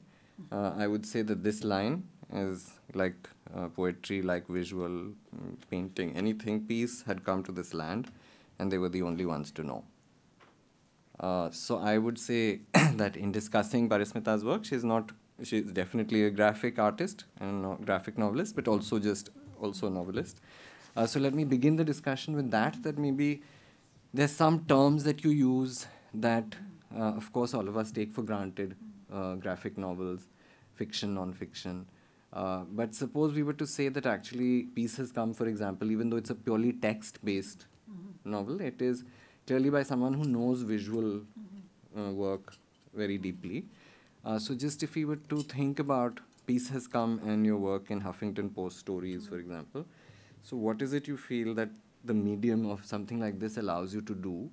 Speaker 7: uh, I would say that this line is like uh, poetry, like visual mm, painting, anything. Peace had come to this land, and they were the only ones to know. Uh, so I would say that in discussing Parismita's work, she's not she's definitely a graphic artist and a graphic novelist, but also just also a novelist. Uh, so let me begin the discussion with that. That maybe there's some terms that you use that, uh, of course, all of us take for granted. Uh, graphic novels, fiction, non-fiction. Uh, but suppose we were to say that actually Peace Has Come, for example, even though it's a purely text-based mm-hmm. novel, it is clearly by someone who knows visual mm-hmm. uh, work very deeply. Uh, so just if we were to think about peace has come and your work in Huffington Post stories, for example. So, what is it you feel that the medium of something like this allows you to do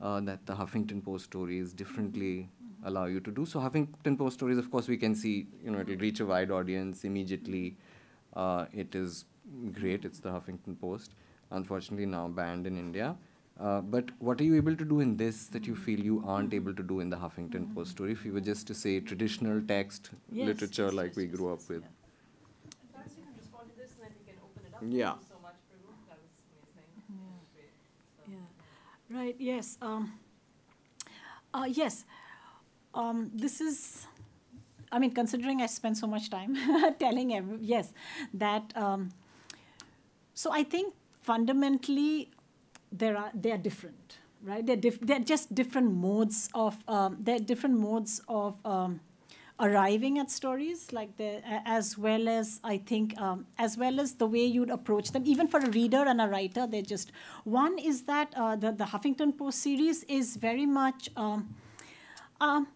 Speaker 7: uh, that the Huffington Post stories differently allow you to do? So, Huffington Post stories, of course, we can see, you know, it'll reach a wide audience immediately. Uh, it is great, it's the Huffington Post, unfortunately, now banned in India. Uh, but what are you able to do in this that you feel you aren't able to do in the Huffington Post story? If you were just to say traditional text
Speaker 13: Yes,
Speaker 7: literature
Speaker 13: yes,
Speaker 7: like
Speaker 13: yes,
Speaker 7: we
Speaker 13: yes,
Speaker 7: grew up
Speaker 13: yes,
Speaker 7: with.
Speaker 1: Perhaps you can respond to this and then we can open it up.
Speaker 7: Yeah.
Speaker 1: Thank you so much, Prabhu. That was amazing.
Speaker 13: Yeah. Yeah. Right. Yes. Um, uh, yes. Um, this is. I mean, considering I spent so much time telling every, yes that. Um, so I think fundamentally, there are they are different, right? They're they're just different modes of um, they're different modes of. Um, arriving at stories like the as well as i think um, as well as the way you'd approach them even for a reader and a writer they're just one is that uh, the, the huffington post series is very much um, um,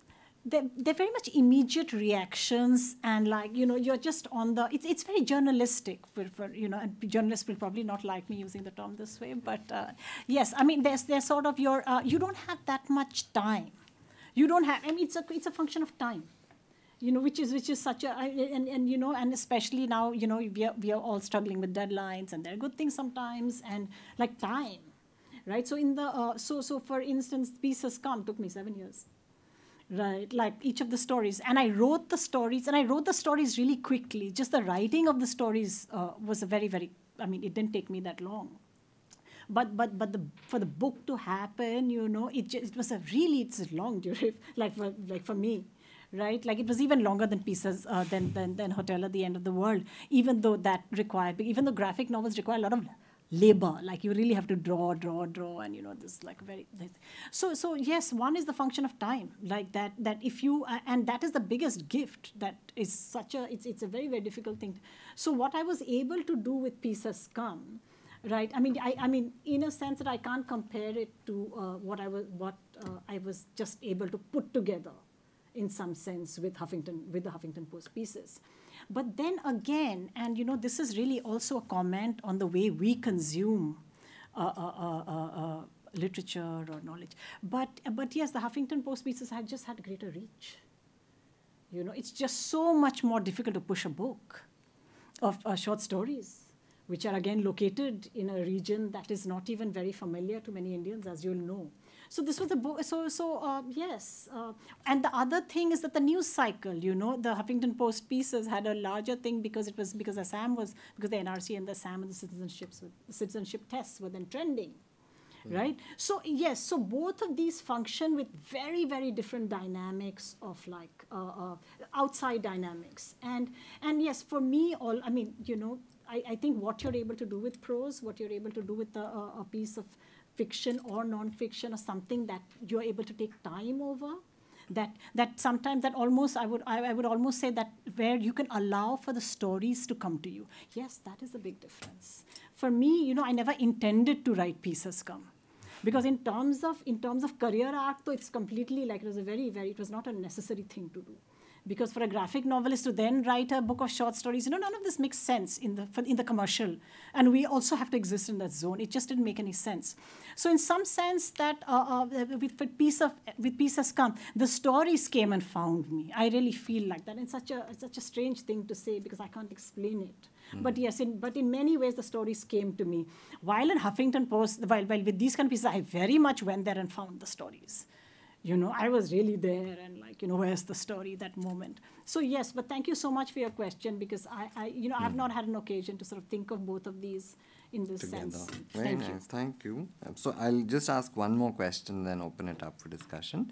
Speaker 13: they're, they're very much immediate reactions and like you know you're just on the it's, it's very journalistic for, for you know and journalists will probably not like me using the term this way but uh, yes i mean there's there's sort of your uh, you don't have that much time you don't have i mean it's a it's a function of time you know, which is which is such a and, and you know, and especially now, you know, we are we are all struggling with deadlines, and there are good things sometimes, and like time, right? So in the uh, so so for instance, Peace Has Come took me seven years, right? Like each of the stories, and I wrote the stories, and I wrote the stories really quickly. Just the writing of the stories uh, was a very very. I mean, it didn't take me that long but but but the for the book to happen you know it just, it was a really it's a long duration like for like for me right? Like it was even longer than pieces uh, than, than than Hotel at the End of the World, even though that required, even though graphic novels require a lot of labor, like you really have to draw, draw, draw, and you know this like very. So so yes, one is the function of time, like that that if you uh, and that is the biggest gift that is such a it's it's a very very difficult thing. So what I was able to do with Peace Has Come right i mean I, I mean in a sense that i can't compare it to uh, what i was what uh, i was just able to put together in some sense with Huffington with the Huffington Post pieces. But then again, and you know, this is really also a comment on the way we consume uh, uh, uh, literature or knowledge. But but yes, the Huffington Post pieces had just had greater reach. You know, it's just so much more difficult to push a book of short stories which are again located in a region that is not even very familiar to many Indians, as you'll know. So this was a book. So so uh, yes, uh, and the other thing is that the news cycle. You know, the Huffington Post pieces had a larger thing because it was because the SAM was because the NRC and the SAM and the citizenships the citizenship tests were then trending. Mm. Right. So yes. So both of these function with very very different dynamics of like uh, uh, outside dynamics. And and yes, for me, all I mean, you know, I, I think what you're able to do with prose, what you're able to do with a, a piece of fiction or non-fiction or something that you're able to take time over that that sometimes that almost I would I, I, would almost say that where you can allow for the stories to come to you. Yes, that is a big difference. For me, you know, I never intended to write pieces Come. Because in terms of in terms of career arc, though it's completely like it was a very, very it was not a necessary thing to do because for a graphic novelist to then write a book of short stories, you know, none of this makes sense in the in the commercial, and we also have to exist in that zone. It just didn't make any sense. So, in some sense, that uh, uh, with, with piece of with Peace Has Come, the stories came and found me. I really feel like that. It's such a it's such a strange thing to say because I can't explain it. Mm. But yes, in, but in many ways, the stories came to me. While in Huffington Post, while, while with these kind of pieces, I very much went there and found the stories you know, I was really there and like, you know, where's the story, that moment. So yes, but thank you so much for your question because I, I you know, mm. I've not had an occasion to sort of think of both of these in this
Speaker 7: Together.
Speaker 13: sense.
Speaker 7: Very
Speaker 13: thank
Speaker 7: nice,
Speaker 13: you.
Speaker 7: thank you. Um, so I'll just ask one more question, then open it up for discussion.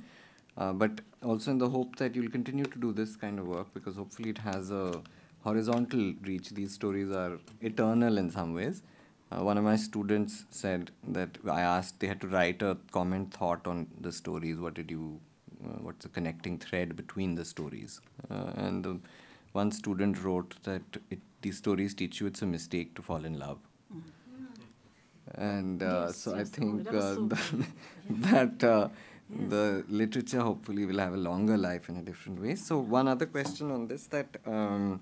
Speaker 7: Uh, but also in the hope that you'll continue to do this kind of work because hopefully it has a horizontal reach. These stories are eternal in some ways. Uh, one of my students said that I asked, they had to write a comment thought on the stories. What did you, uh, what's the connecting thread between the stories? Uh, and the, one student wrote that it, these stories teach you it's a mistake to fall in love. Mm-hmm. And uh,
Speaker 13: yes,
Speaker 7: so
Speaker 13: yes,
Speaker 7: I think
Speaker 13: that,
Speaker 7: uh,
Speaker 13: so
Speaker 7: that, that uh,
Speaker 13: Yes.
Speaker 7: the literature hopefully will have a longer life in a different way. So one other question on this that um,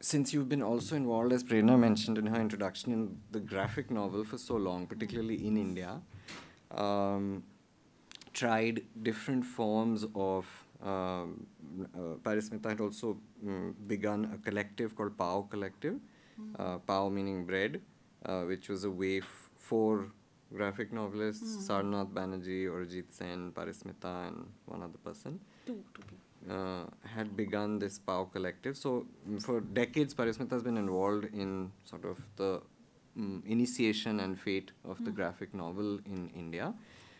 Speaker 7: since you've been also involved, as Prerna mentioned in her introduction, in the graphic novel for so long, particularly in India, um, tried different forms of. Um, uh, Parismita had also um, begun a collective called Pao Collective, uh, Pao meaning bread, uh, which was a way for graphic novelists,
Speaker 13: Mm.
Speaker 7: Sarnath Banerjee, Orijit Sen, Parismita, and one other person
Speaker 13: Two, two people.
Speaker 7: Uh, had begun this Pao collective. So mm, for decades, Parismita has been involved in sort of the mm initiation and fate of the
Speaker 13: Mm.
Speaker 7: graphic novel in India.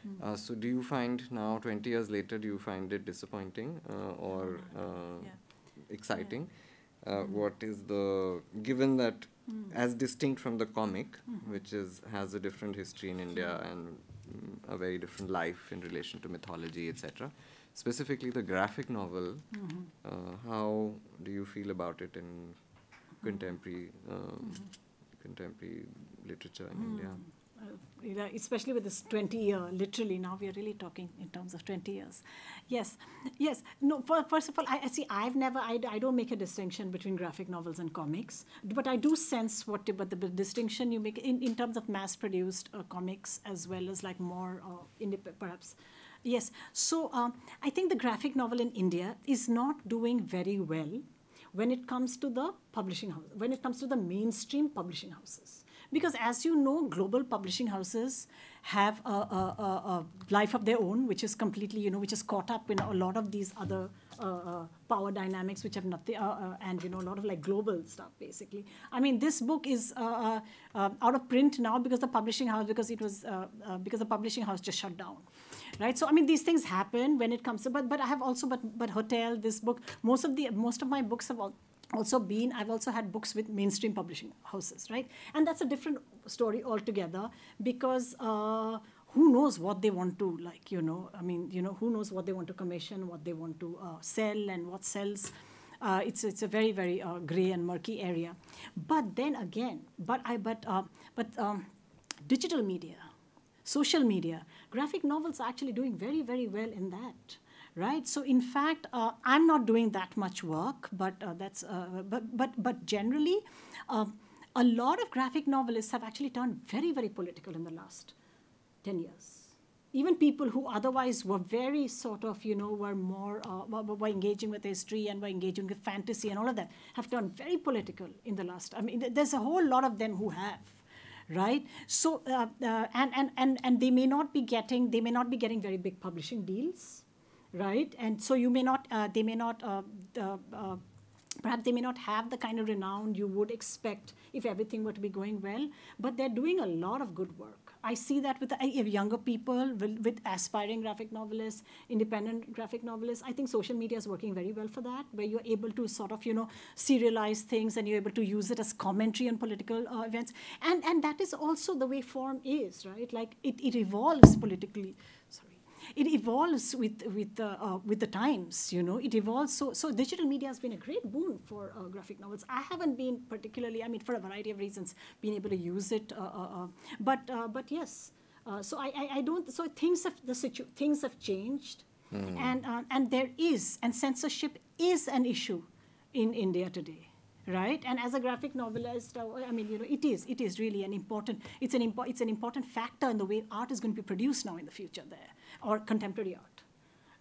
Speaker 13: Mm.
Speaker 7: Uh, so do you find now, 20 years later, do you find it disappointing uh, or uh, exciting? Uh, what is the given that
Speaker 13: Mm.
Speaker 7: as distinct from the comic,
Speaker 13: Mhm.
Speaker 7: which is has a different history in India and mm, a very different life in relation to mythology, etc. Specifically, the graphic novel.
Speaker 13: Mhm.
Speaker 7: Uh, how do you feel about it in contemporary um, contemporary literature in India?
Speaker 13: Uh, especially with this 20 year, literally now we are really talking in terms of 20 years. Yes, yes. No, for, first of all, I, I see, I've never, I, I don't make a distinction between graphic novels and comics, but I do sense what, but the, the distinction you make in, in terms of mass produced uh, comics as well as like more uh, perhaps. Yes, so um, I think the graphic novel in India is not doing very well when it comes to the publishing house, when it comes to the mainstream publishing houses. Because as you know, global publishing houses have a, a, a, life of their own, which is completely, you know, which is caught up in a lot of these other uh, uh, power dynamics, which have nothing, uh, uh, and you know, a lot of like global stuff, basically. I mean, this book is uh, uh, out of print now because the publishing house, because it was, because the publishing house just shut down right? So i mean these things happen when it comes to but but i have also but but hotel this book most of the most of my books have all, also been i've also had books with mainstream publishing houses right? And that's a different story altogether because uh, who knows what they want to like you know i mean you know who knows what they want to commission what they want to uh, sell and what sells. Uh, it's it's a very very uh, gray and murky area. But then again but i but uh, but um, digital media social media graphic novels are actually doing very very well in that right? So in fact uh, i'm not doing that much work but uh, that's uh, but but but generally um, a lot of graphic novelists have actually turned very very political in the last 10 years. Even people who otherwise were very sort of you know were more uh, were engaging with history and were engaging with fantasy and all of that have turned very political in the last i mean there's a whole lot of them who have right? So uh, uh, and, and and and they may not be getting they may not be getting very big publishing deals right? And so you may not uh, they may not uh, uh, perhaps they may not have the kind of renown you would expect if everything were to be going well but they're doing a lot of good work i see that with younger people with, with aspiring graphic novelists independent graphic novelists i think social media is working very well for that where you're able to sort of you know serialize things and you're able to use it as commentary on political uh, events. And and that is also the way form is right? Like it, it evolves politically it evolves with with the uh, with the times you know it evolves. So so digital media has been a great boon for uh, graphic novels. I haven't been particularly i mean for a variety of reasons been able to use it uh, uh, uh, but uh, but yes uh, so I, I i don't so things have the situ- things have changed.
Speaker 7: Hmm.
Speaker 13: and uh, and there is and censorship is an issue in india today right? And as a graphic novelist uh, i mean you know it is it is really an important it's an impo- it's an important factor in the way art is going to be produced now in the future there or contemporary art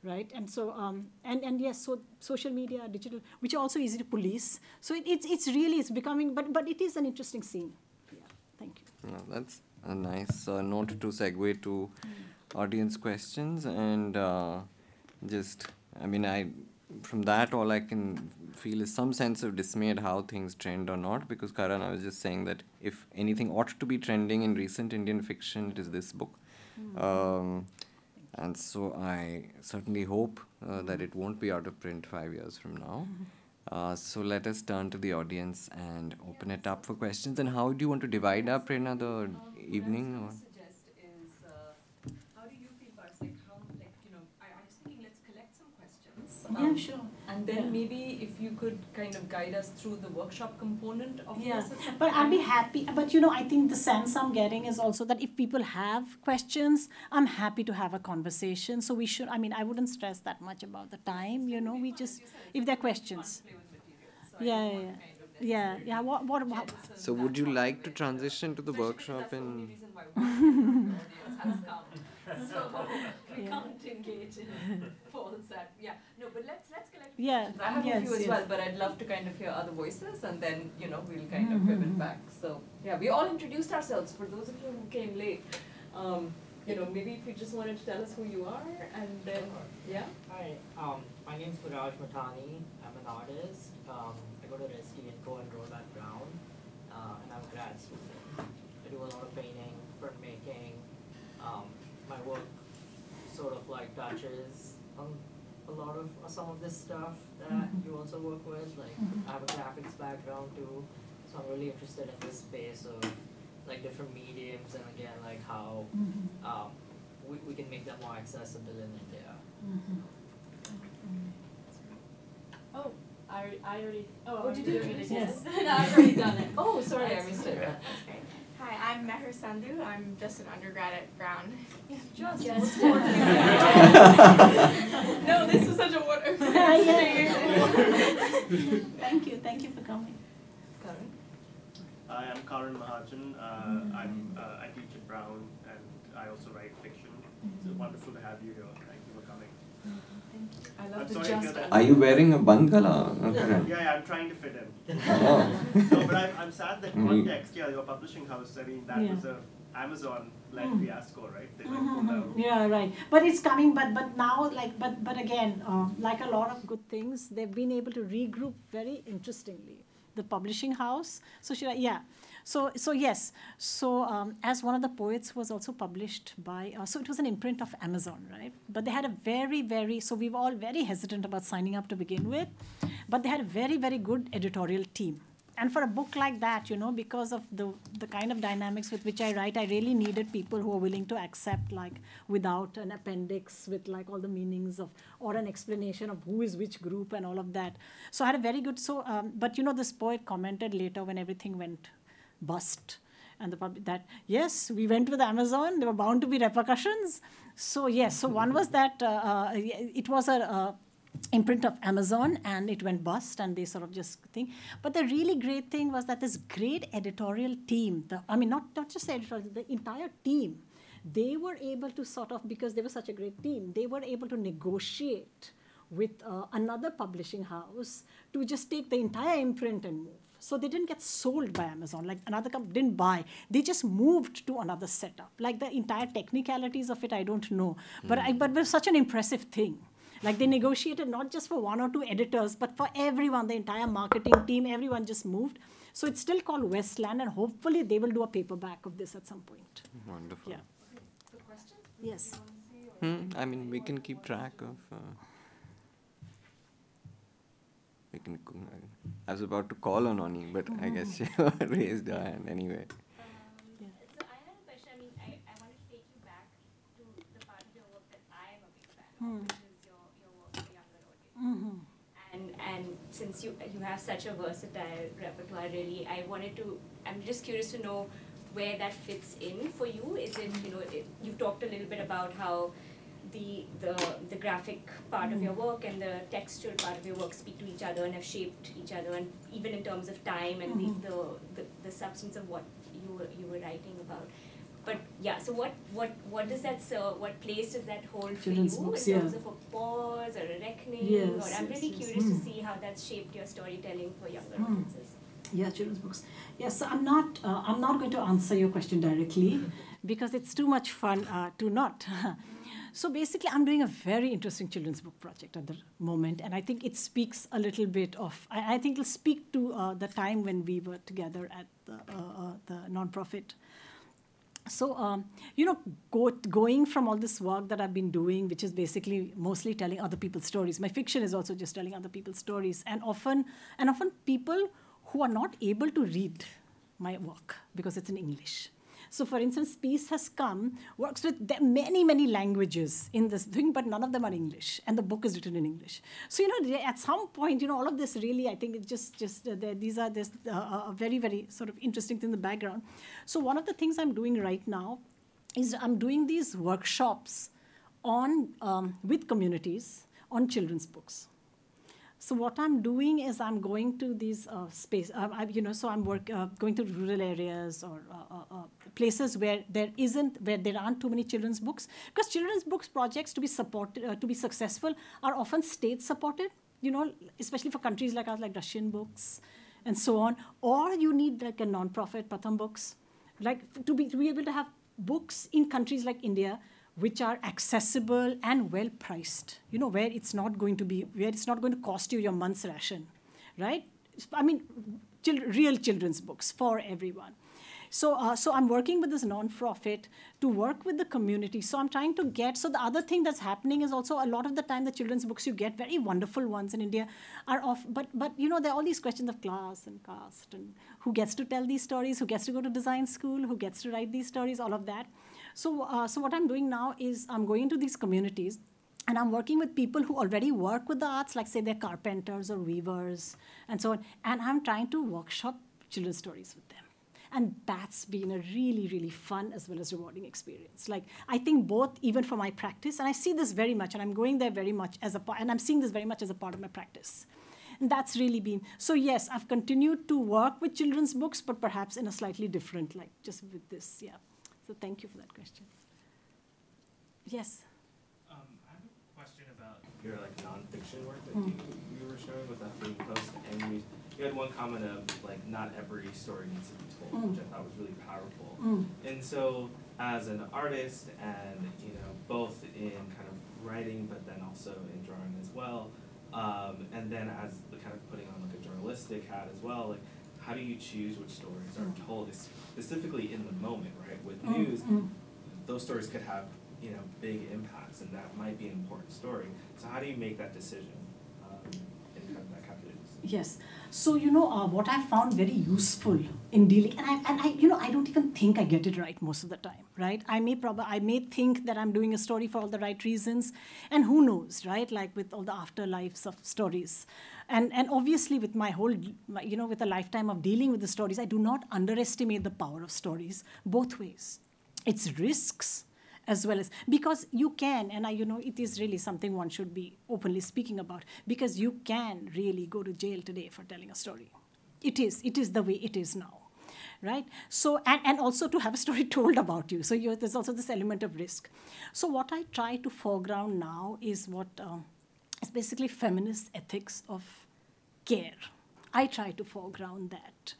Speaker 13: right? And so um, and and yes so social media digital which are also easy to police. So it, it's it's really it's becoming but but it is an interesting scene. Yeah thank you.
Speaker 7: No, that's a nice uh, note to segue to audience questions and uh, just i mean i from that all i can feel is some sense of dismay at how things trend or not because karan i was just saying that if anything ought to be trending in recent indian fiction it is this book. Um, and so i certainly hope uh, that it won't be out of print five years from now uh, so let us turn to the audience and open it up for questions. And how do you want to divide up, Prerna, the evening? Or?
Speaker 1: suggest is uh, how do you feel, Pars? Like, how, like, you know, I, I was thinking let's collect some questions
Speaker 13: Yeah, sure.
Speaker 1: And then
Speaker 13: Yeah.
Speaker 1: maybe if you could kind of guide us through the workshop component of
Speaker 13: Yeah,
Speaker 1: this. at
Speaker 13: but I'd be happy. But you know, I think the sense I'm getting is also that if people have questions, I'm happy to have a conversation. So we should. I mean, I wouldn't stress that much about the time. You know, we just if there are questions. Yeah, yeah, yeah. Yeah, yeah. What, what, what?
Speaker 14: So would you like to transition to the workshop in?
Speaker 1: So we
Speaker 13: Yeah.
Speaker 1: can't engage in false. Yeah. No, but let's let's collect.
Speaker 13: Yeah,
Speaker 1: questions. I have
Speaker 13: yes,
Speaker 1: a few as
Speaker 13: yes.
Speaker 1: well, but I'd love to kind of hear other voices, and then you know we'll kind of pivot back. So yeah, we all introduced ourselves. For those of you who came late, um, you know, maybe if you just wanted to tell us who you are, and then yeah.
Speaker 15: Hi, um, my name is Viraj Matani. I'm an artist. Um, I go to RISD and co-enroll at Brown, uh, and I'm a grad student. I do a lot of painting, printmaking. Um, my work sort of like touches on a lot of uh, some of this stuff that
Speaker 13: Mhm.
Speaker 15: you also work with. Like
Speaker 13: Mhm.
Speaker 15: I have a graphics background too, so I'm really interested in this space of like different mediums and again like how
Speaker 13: Mhm.
Speaker 15: um, we, we can make them more accessible in India.
Speaker 11: Oh, I, I already, oh,
Speaker 1: Oh,
Speaker 11: I'm
Speaker 1: did you
Speaker 11: doing it
Speaker 1: introduce
Speaker 11: again.
Speaker 1: yourself?
Speaker 11: no, I've already done it.
Speaker 1: Oh, sorry, I missed it.
Speaker 11: That's great. Hi, I'm Meher Sandhu. I'm just an undergrad at Brown.
Speaker 1: Just,
Speaker 11: Just
Speaker 1: one.
Speaker 11: no, this was such a water.
Speaker 13: Thank you. Thank you for coming.
Speaker 1: Karan.
Speaker 16: Hi, I'm Karan Mahajan. Uh, I'm, uh, I teach at Brown and I also write fiction. It's wonderful to have you here. Thank you for coming.
Speaker 1: I
Speaker 16: I'm
Speaker 1: the
Speaker 16: sorry
Speaker 1: just.
Speaker 14: Are you wearing a bandgala?
Speaker 16: Yeah, yeah, I'm trying to fit in.
Speaker 14: Oh.
Speaker 16: no, but I, I'm sad that
Speaker 14: Mm.
Speaker 16: context, yeah, your publishing house, I mean, that
Speaker 13: Yeah.
Speaker 16: was a Amazon like
Speaker 13: Mm.
Speaker 16: fiasco, right? They like pulled out.
Speaker 13: Yeah, right. But it's coming. But but now, like, but but again, uh, like a lot of good things, they've been able to regroup very interestingly. The publishing house. So should I? Yeah. So so yes. So um, as one of the poets was also published by. Uh, so it was an imprint of Amazon, right? But they had a very very. So we were all very hesitant about signing up to begin with, but they had a very very good editorial team and for a book like that you know because of the the kind of dynamics with which i write i really needed people who are willing to accept like without an appendix with like all the meanings of or an explanation of who is which group and all of that so i had a very good so um, but you know this poet commented later when everything went bust and the public that yes we went with amazon there were bound to be repercussions so yes so one was that uh, uh, it was a uh, imprint of Amazon and it went bust and they sort of just think. But the really great thing was that this great editorial team, the, I mean, not, not just the editorial, the entire team, they were able to sort of, because they were such a great team, they were able to negotiate with uh, another publishing house to just take the entire imprint and move. So they didn't get sold by Amazon, like another company didn't buy. They just moved to another setup. Like the entire technicalities of it, I don't know. But, I, but it was such an impressive thing. Like they negotiated not just for one or two editors, but for everyone, the entire marketing team, everyone just moved. So it's still called Westland, and hopefully they will do a paperback of this at some point.
Speaker 14: Wonderful.
Speaker 13: Yeah. Yes.
Speaker 14: Hmm, I mean, we can keep track of. Uh, we can. co- I was about to call on Oni, but I guess she raised her hand anyway.
Speaker 5: So I had a question. I mean, I, I wanted to take you back to the part of your work that I am a big fan of,
Speaker 13: Hmm.
Speaker 5: which is your, your work for younger audiences. And and since you you have such a versatile repertoire, really, I wanted to. I'm just curious to know where that fits in for you. Is it you know it, you've talked a little bit about how the the the graphic part of your work and the textual part of your work speak to each other and have shaped each other, and even in terms of time and
Speaker 13: Mhm.
Speaker 5: the, the, the substance of what you were you were writing about. But yeah, so what what what does that serve? What place does that hold for you
Speaker 13: books,
Speaker 5: in
Speaker 13: yeah.
Speaker 5: terms of a pause or a reckoning?
Speaker 13: Yes,
Speaker 5: or I'm
Speaker 13: yes,
Speaker 5: really
Speaker 13: yes.
Speaker 5: curious
Speaker 13: Mm.
Speaker 5: to see how that's shaped your storytelling for younger
Speaker 13: Mm.
Speaker 5: audiences.
Speaker 13: Yeah, children's books. Yes, so I'm not. Uh, I'm not going to answer your question directly because it's too much fun uh, to not. so basically, I'm doing a very interesting children's book project at the moment, and I think it speaks a little bit of. I, I think it'll speak to uh, the time when we were together at the uh, uh, the nonprofit. So, um, you know, go, going from all this work that I've been doing, which is basically mostly telling other people's stories. My fiction is also just telling other people's stories, and often, and often people who are not able to read my work because it's in English. So, for instance, Peace Has Come works with many, many languages in this thing, but none of them are English, and the book is written in English. So, you know, at some point, you know, all of this really, I think, it's just, just uh, these are this uh, a very, very sort of interesting thing in the background. So, one of the things I'm doing right now is I'm doing these workshops on um, with communities on children's books. So what I'm doing is I'm going to these uh, space, uh, I, you know, so I'm work, uh, going to rural areas or uh, uh, uh, places where there isn't, where there aren't too many children's books, because children's books projects to be supported, to be successful, are often state supported. You know, especially for countries like us, like Russian books, and so on. Or you need like a non-profit Pratham Books, like to be to be able to have books in countries like India which are accessible and well priced you know where it's not going to be where it's not going to cost you your month's ration right i mean real children's books for everyone so, uh, so I'm working with this nonprofit to work with the community. So I'm trying to get. So the other thing that's happening is also a lot of the time the children's books you get, very wonderful ones in India, are off. But but you know there are all these questions of class and caste and who gets to tell these stories, who gets to go to design school, who gets to write these stories, all of that. So, uh, so what I'm doing now is I'm going into these communities and I'm working with people who already work with the arts, like say they're carpenters or weavers and so on. And I'm trying to workshop children's stories with them. And that's been a really, really fun as well as rewarding experience. Like I think both, even for my practice, and I see this very much, and I'm going there very much as a part, and I'm seeing this very much as a part of my practice. And that's really been so. Yes, I've continued to work with children's books, but perhaps in a slightly different, like just with this, yeah. So thank you for that question. Yes.
Speaker 17: Um, I have a question about your like nonfiction work that
Speaker 13: mm.
Speaker 17: you, you were showing with that Huffington Post, and you, you had one comment of like not every story needs to be told, mm. which I thought was really powerful.
Speaker 13: Mm.
Speaker 17: And so, as an artist, and you know, both in kind of writing, but then also in drawing as well, um, and then as the kind of putting on like a journalistic hat as well, like how do you choose which stories are mm. told, specifically in the moment, right? With mm, news, mm. those stories could have you know big impacts, and that might be an important story. So how do you make that decision um, in kind of that calculus?
Speaker 13: Yes. So you know uh, what I found very useful in dealing, and I and I you know I don't even think I get it right most of the time, right? I may probably I may think that I'm doing a story for all the right reasons, and who knows, right? Like with all the afterlives of stories and and obviously with my whole you know with a lifetime of dealing with the stories i do not underestimate the power of stories both ways. It's risks as well as because you can and i you know it is really something one should be openly speaking about because you can really go to jail today for telling a story. It is it is the way it is now right? So and, and also to have a story told about you. So there's also this element of risk. So what i try to foreground now is what um, it's basically feminist ethics of care. I try to foreground that,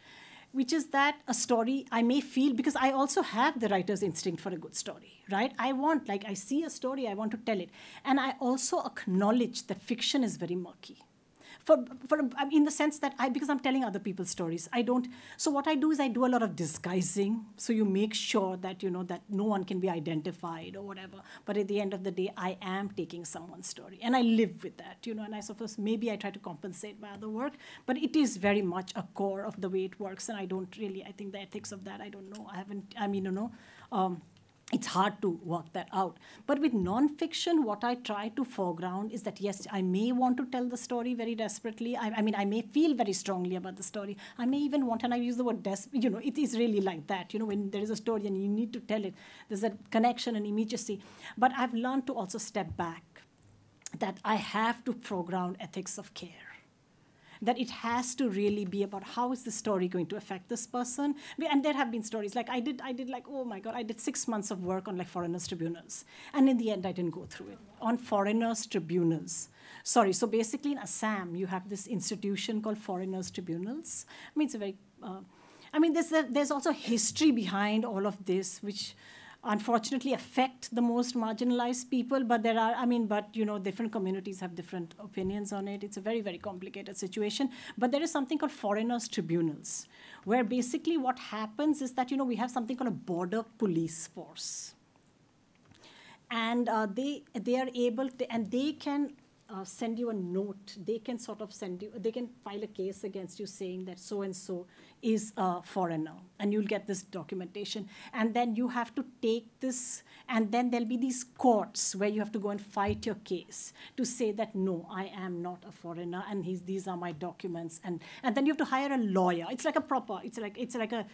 Speaker 13: which is that a story I may feel, because I also have the writer's instinct for a good story, right? I want, like, I see a story, I want to tell it. And I also acknowledge that fiction is very murky for, for in the sense that I, because I'm telling other people's stories, I don't, so what I do is I do a lot of disguising. So you make sure that, you know, that no one can be identified or whatever. But at the end of the day, I am taking someone's story and I live with that, you know, and I suppose maybe I try to compensate by other work, but it is very much a core of the way it works. And I don't really, I think the ethics of that, I don't know. I haven't, I mean, you know, um, it's hard to work that out. But with nonfiction, what I try to foreground is that yes, I may want to tell the story very desperately. I, I, mean, I may feel very strongly about the story. I may even want, and I use the word des, you know, it is really like that. You know, when there is a story and you need to tell it, there's a connection and immediacy. But I've learned to also step back, that I have to foreground ethics of care that it has to really be about how is the story going to affect this person. And there have been stories like i did i did like oh my god i did six months of work on like foreigners tribunals. And in the end i didn't go through it. On foreigners tribunals. Sorry so basically in assam you have this institution called foreigners tribunals. I mean it's a very uh, i mean there's, a, there's also history behind all of this which unfortunately affect the most marginalized people but there are i mean but you know different communities have different opinions on it. It's a very very complicated situation. But there is something called foreigners tribunals where basically what happens is that you know we have something called a border police force. And uh, they they are able to and they can uh, send you a note. They can sort of send you, they can file a case against you saying that so and so is a foreigner, and you'll get this documentation. And then you have to take this, and then there'll be these courts where you have to go and fight your case to say that no, I am not a foreigner, and he's, these are my documents. And, and then you have to hire a lawyer. It's like a proper, it's like, it's like a,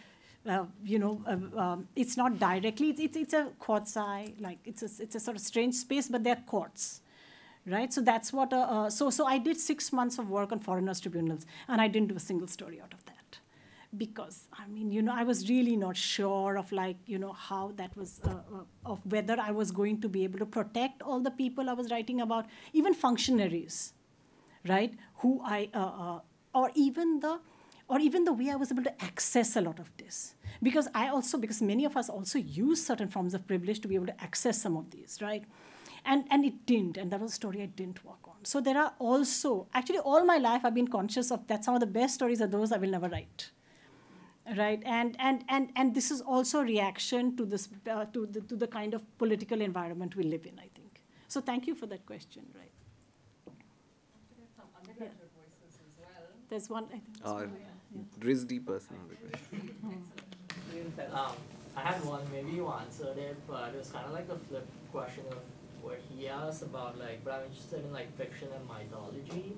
Speaker 13: uh, you know, uh, um, it's not directly, it's, it's, it's a quasi, like it's a, it's a sort of strange space, but they're courts, right? So that's what, uh, uh, so, so I did six months of work on foreigners tribunals, and I didn't do a single story out of that. Because, I mean, you know, I was really not sure of like, you know, how that was, uh, uh, of whether I was going to be able to protect all the people I was writing about, even functionaries, right? Who I, or even the, or even the way I was able to access a lot of this. Because I also, because many of us also use certain forms of privilege to be able to access some of these, right? And, and it didn't, and that was a story I didn't work on. So there are also, actually all my life I've been conscious of that some of the best stories are those I will never write. Right, and and and and this is also a reaction to this uh, to the to the kind of political environment we live in. I think. So thank you for that question. Right. Yeah. There's one. I think.
Speaker 14: Or Rizdi person on the question.
Speaker 15: Um, I had one, maybe you answered it, but it was kind of like the flip question of what he asked about, like, but I'm interested in, like, fiction and mythology.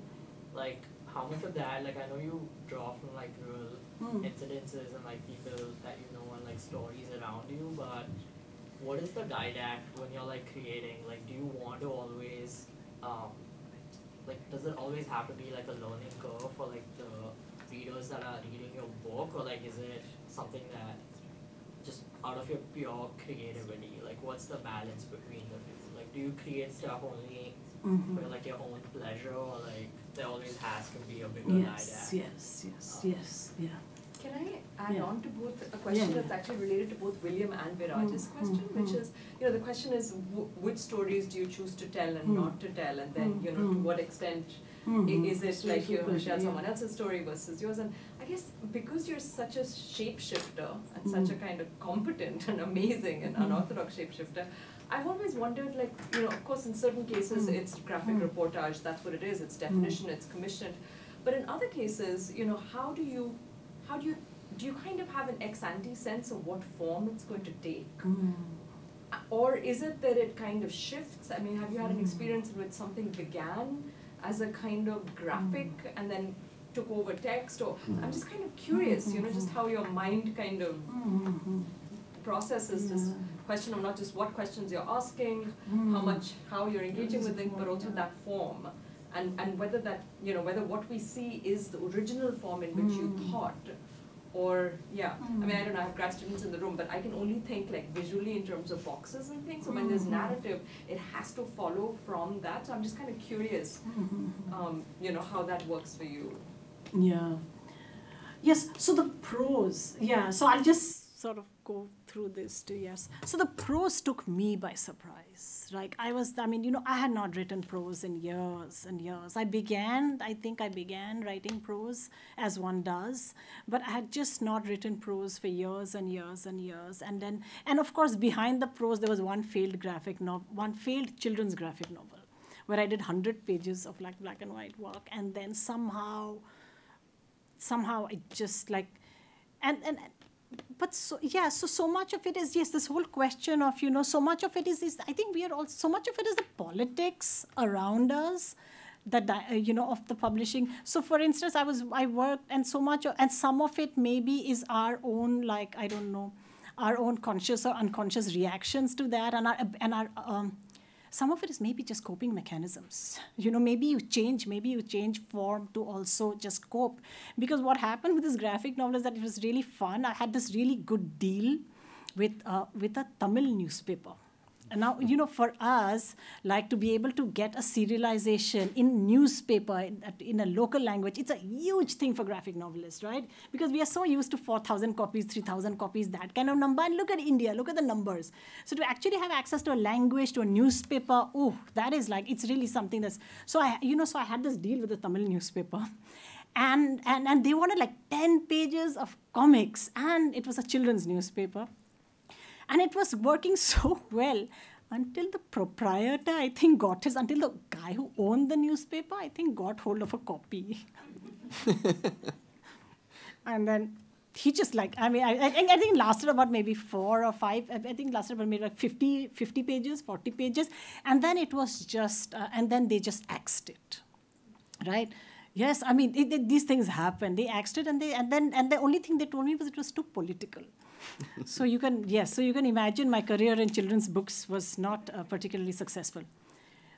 Speaker 15: Like, how much of that, like, I know you draw from, like, real
Speaker 13: Hmm.
Speaker 15: incidences and, like, people that you know and, like, stories around you, but what is the guide act when you're, like, creating? Like, do you want to always, um, like, does it always have to be, like, a learning curve for, like, the readers that are reading your book, or, like, is it something that just out of your pure creativity, like what's the balance between the two? Like do you create stuff only
Speaker 13: Mhm.
Speaker 15: for like your own pleasure or like there always has to be a bigger
Speaker 13: Yes,
Speaker 15: guide
Speaker 13: yes, yes, yes, yeah.
Speaker 1: Can I add
Speaker 13: Yeah.
Speaker 1: on to both a question
Speaker 13: Yeah,
Speaker 1: that's actually related to both William and Viraj's
Speaker 13: Mm,
Speaker 1: question,
Speaker 13: mm,
Speaker 1: which
Speaker 13: mm.
Speaker 1: is, you know, the question is w- which stories do you choose to tell and
Speaker 13: Mm.
Speaker 1: not to tell, and then,
Speaker 13: Mm,
Speaker 1: you know, to
Speaker 13: mm.
Speaker 1: what extent i-
Speaker 13: Mhm.
Speaker 1: is it like you know, share someone else's story versus yours? And I guess because you're such a shapeshifter and such a
Speaker 13: Mm.
Speaker 1: kind of competent and amazing and
Speaker 13: Mm.
Speaker 1: unorthodox shapeshifter, I've always wondered, like, you know, of course, in certain cases,
Speaker 13: Mm.
Speaker 1: it's graphic
Speaker 13: Mm.
Speaker 1: reportage, that's what it is, it's definition, it's commissioned. But in other cases, you know, how do you, how do you, do you kind of have an ex ante sense of what form it's going to take?
Speaker 13: Mm.
Speaker 1: Or is it that it kind of shifts? I mean, have you had an
Speaker 13: Mm.
Speaker 1: experience which something began as a kind of graphic and then took over text? Or I'm just kind of curious, you know, just how your mind kind of
Speaker 13: Mhm.
Speaker 1: processes this question of not just what questions you're asking, how
Speaker 13: Mm.
Speaker 1: much, how you're engaging with it, but also that form. And, and whether that, you know, whether what we see is the original form in which you
Speaker 13: Mm.
Speaker 1: thought, or, yeah, I mean, I
Speaker 13: Mm.
Speaker 1: don't know, I have grad students in the room, but I can only think like visually in terms of boxes and things, so when there's
Speaker 13: Mhm.
Speaker 1: narrative, it has to follow from that, so I'm just kind of curious,
Speaker 13: Mhm.
Speaker 1: um, you know, how that works for you.
Speaker 13: Yeah. Yes, so the prose, yeah, so I'll just sort of go through this too, yes. So the prose took me by surprise. Like I was, I mean, you know, I had not written prose in years and years. I began, I think I began writing prose as one does, but I had just not written prose for years and years and years. And then, and of course, behind the prose, there was one failed graphic novel, one failed children's graphic novel, where I did 100 pages of like black and white work, and then somehow, somehow it just like and and but so yeah so so much of it is yes this whole question of you know so much of it is is i think we are all so much of it is the politics around us the uh, you know of the publishing. So for instance i was i worked and so much and some of it maybe is our own like i don't know our own conscious or unconscious reactions to that and our and our um, some of it is maybe just coping mechanisms. You know maybe you change maybe you change form to also just cope. Because what happened with this graphic novel is that it was really fun. I had this really good deal with uh, with a tamil newspaper now you know for us like to be able to get a serialization in newspaper in, in a local language it's a huge thing for graphic novelists right? Because we are so used to 4000 copies 3000 copies that kind of number. And look at india look at the numbers. So to actually have access to a language to a newspaper oh that is like it's really something that's so i you know so i had this deal with the tamil newspaper. And and, and they wanted like 10 pages of comics. And it was a children's newspaper and it was working so well until the proprietor, I think, got his, until the guy who owned the newspaper, I think, got hold of a copy. and then he just like, I mean, I, I, think, I think it lasted about maybe four or five, I think lasted about maybe like 50, 50 pages, 40 pages. And then it was just, uh, and then they just axed it, right? Yes, I mean, it, it, these things happen. They axed it, and they, and then, and the only thing they told me was it was too political. so you can, yes, so you can imagine my career in children's books was not uh, particularly successful.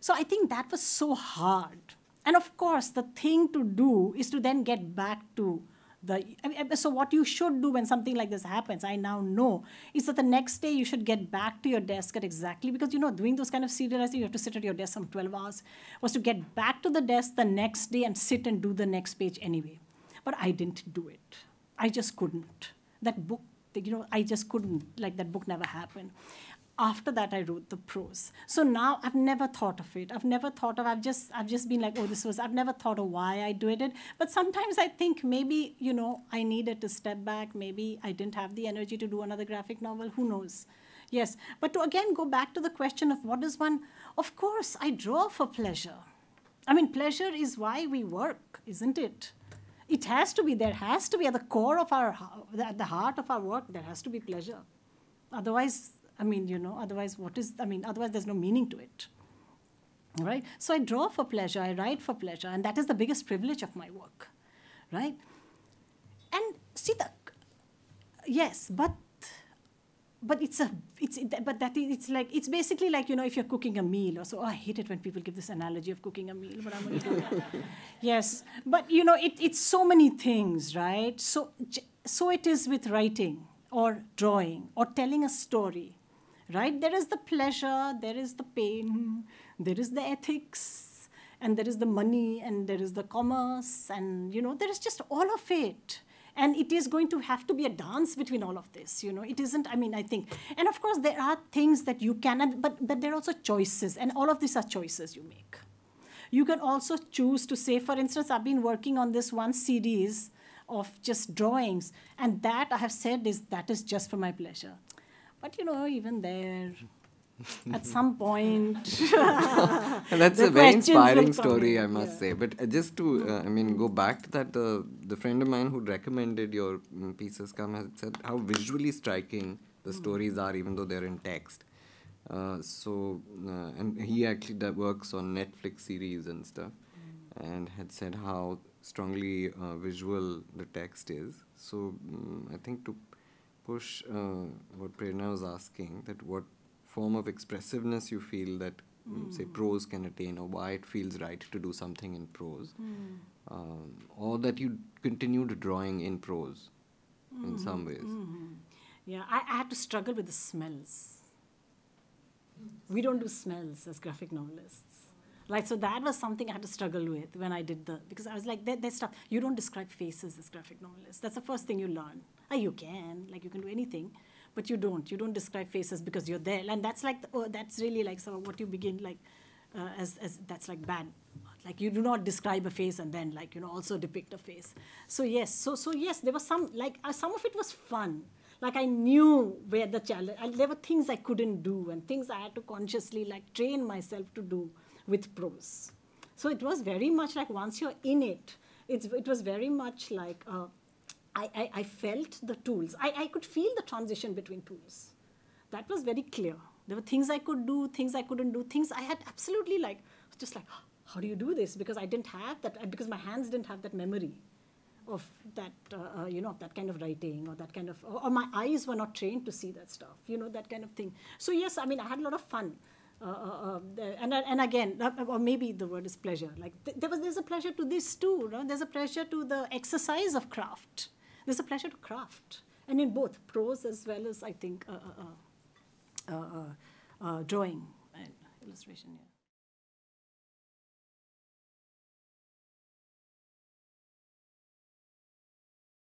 Speaker 13: So I think that was so hard. And of course, the thing to do is to then get back to the I mean, so what you should do when something like this happens i now know is that the next day you should get back to your desk at exactly because you know doing those kind of serializing you have to sit at your desk some 12 hours was to get back to the desk the next day and sit and do the next page anyway. But i didn't do it. I just couldn't. That book you know i just couldn't like that book never happened after that i wrote the prose. So now i've never thought of it. I've never thought of i've just i've just been like oh this was i've never thought of why i did it. But sometimes i think maybe you know i needed to step back. Maybe i didn't have the energy to do another graphic novel. Who knows? Yes. But to again go back to the question of what is one of course i draw for pleasure. I mean pleasure is why we work isn't it? It has to be there has to be at the core of our at the heart of our work there has to be pleasure. Otherwise I mean, you know, otherwise, what is, I mean, otherwise there's no meaning to it. Right? So I draw for pleasure, I write for pleasure, and that is the biggest privilege of my work. Right? And see, the, yes, but but it's a it's but that it's like it's basically like you know if you're cooking a meal or so oh, i hate it when people give this analogy of cooking a meal but i'm going to do that yes but you know it, it's so many things right so so it is with writing or drawing or telling a story right? There is the pleasure, there is the pain, there is the ethics, and there is the money, and there is the commerce, and you know, there is just all of it. And it is going to have to be a dance between all of this, you know. It isn't, I mean, I think. And of course, there are things that you can, but, but there are also choices, and all of these are choices you make. You can also choose to say, for instance, I've been working on this one series of just drawings, and that I have said is that is just for my pleasure. But you know, even there, at some point.
Speaker 14: that's a very inspiring story, I must yeah. say. But uh, just to, uh, I mean, go back to that, uh, the friend of mine who recommended your mm, Peace has Come has said how visually striking the mm. stories are, even though they're in text. Uh, so, uh, and he actually that works on Netflix series and stuff, mm. and had said how strongly uh, visual the text is. So, mm, I think to push uh, what Prerna was asking, that what form of expressiveness you feel that, mm. say, prose can attain, or why it feels right to do something in prose, mm. um, or that you continued drawing in prose mm. in some ways.
Speaker 13: Mm-hmm. Yeah, I, I, had to struggle with the smells. We don't do smells as graphic novelists. Like, so that was something I had to struggle with when I did the, because I was like, there, there's stuff, you don't describe faces as graphic novelists. That's the first thing you learn. Oh, you can, like, you can do anything, but you don't. You don't describe faces because you're there. And that's like, oh, that's really like sort of what you begin, like, uh, as, as that's like bad. Like, you do not describe a face and then, like, you know, also depict a face. So, yes, so, so yes, there was some, like, uh, some of it was fun like I knew where the challenge. There were things I couldn't do and things I had to consciously like train myself to do with prose. So it was very much like once you're in it, it was very much like uh, I, I, I, felt the tools. I, I could feel the transition between tools. That was very clear. There were things I could do, things I couldn't do, things I had absolutely like, just like, how do you do this? Because I didn't have that, because my hands didn't have that memory of that, uh, uh, you know, that kind of writing or that kind of, or, or, my eyes were not trained to see that stuff, you know, that kind of thing. So yes, I mean, I had a lot of fun. Uh, uh, uh and and again, or maybe the word is pleasure. Like th- there was, there's a pleasure to this too. No? There's a pleasure to the exercise of craft. There's a pleasure to craft, and in both prose as well as I think drawing and illustration. Yeah.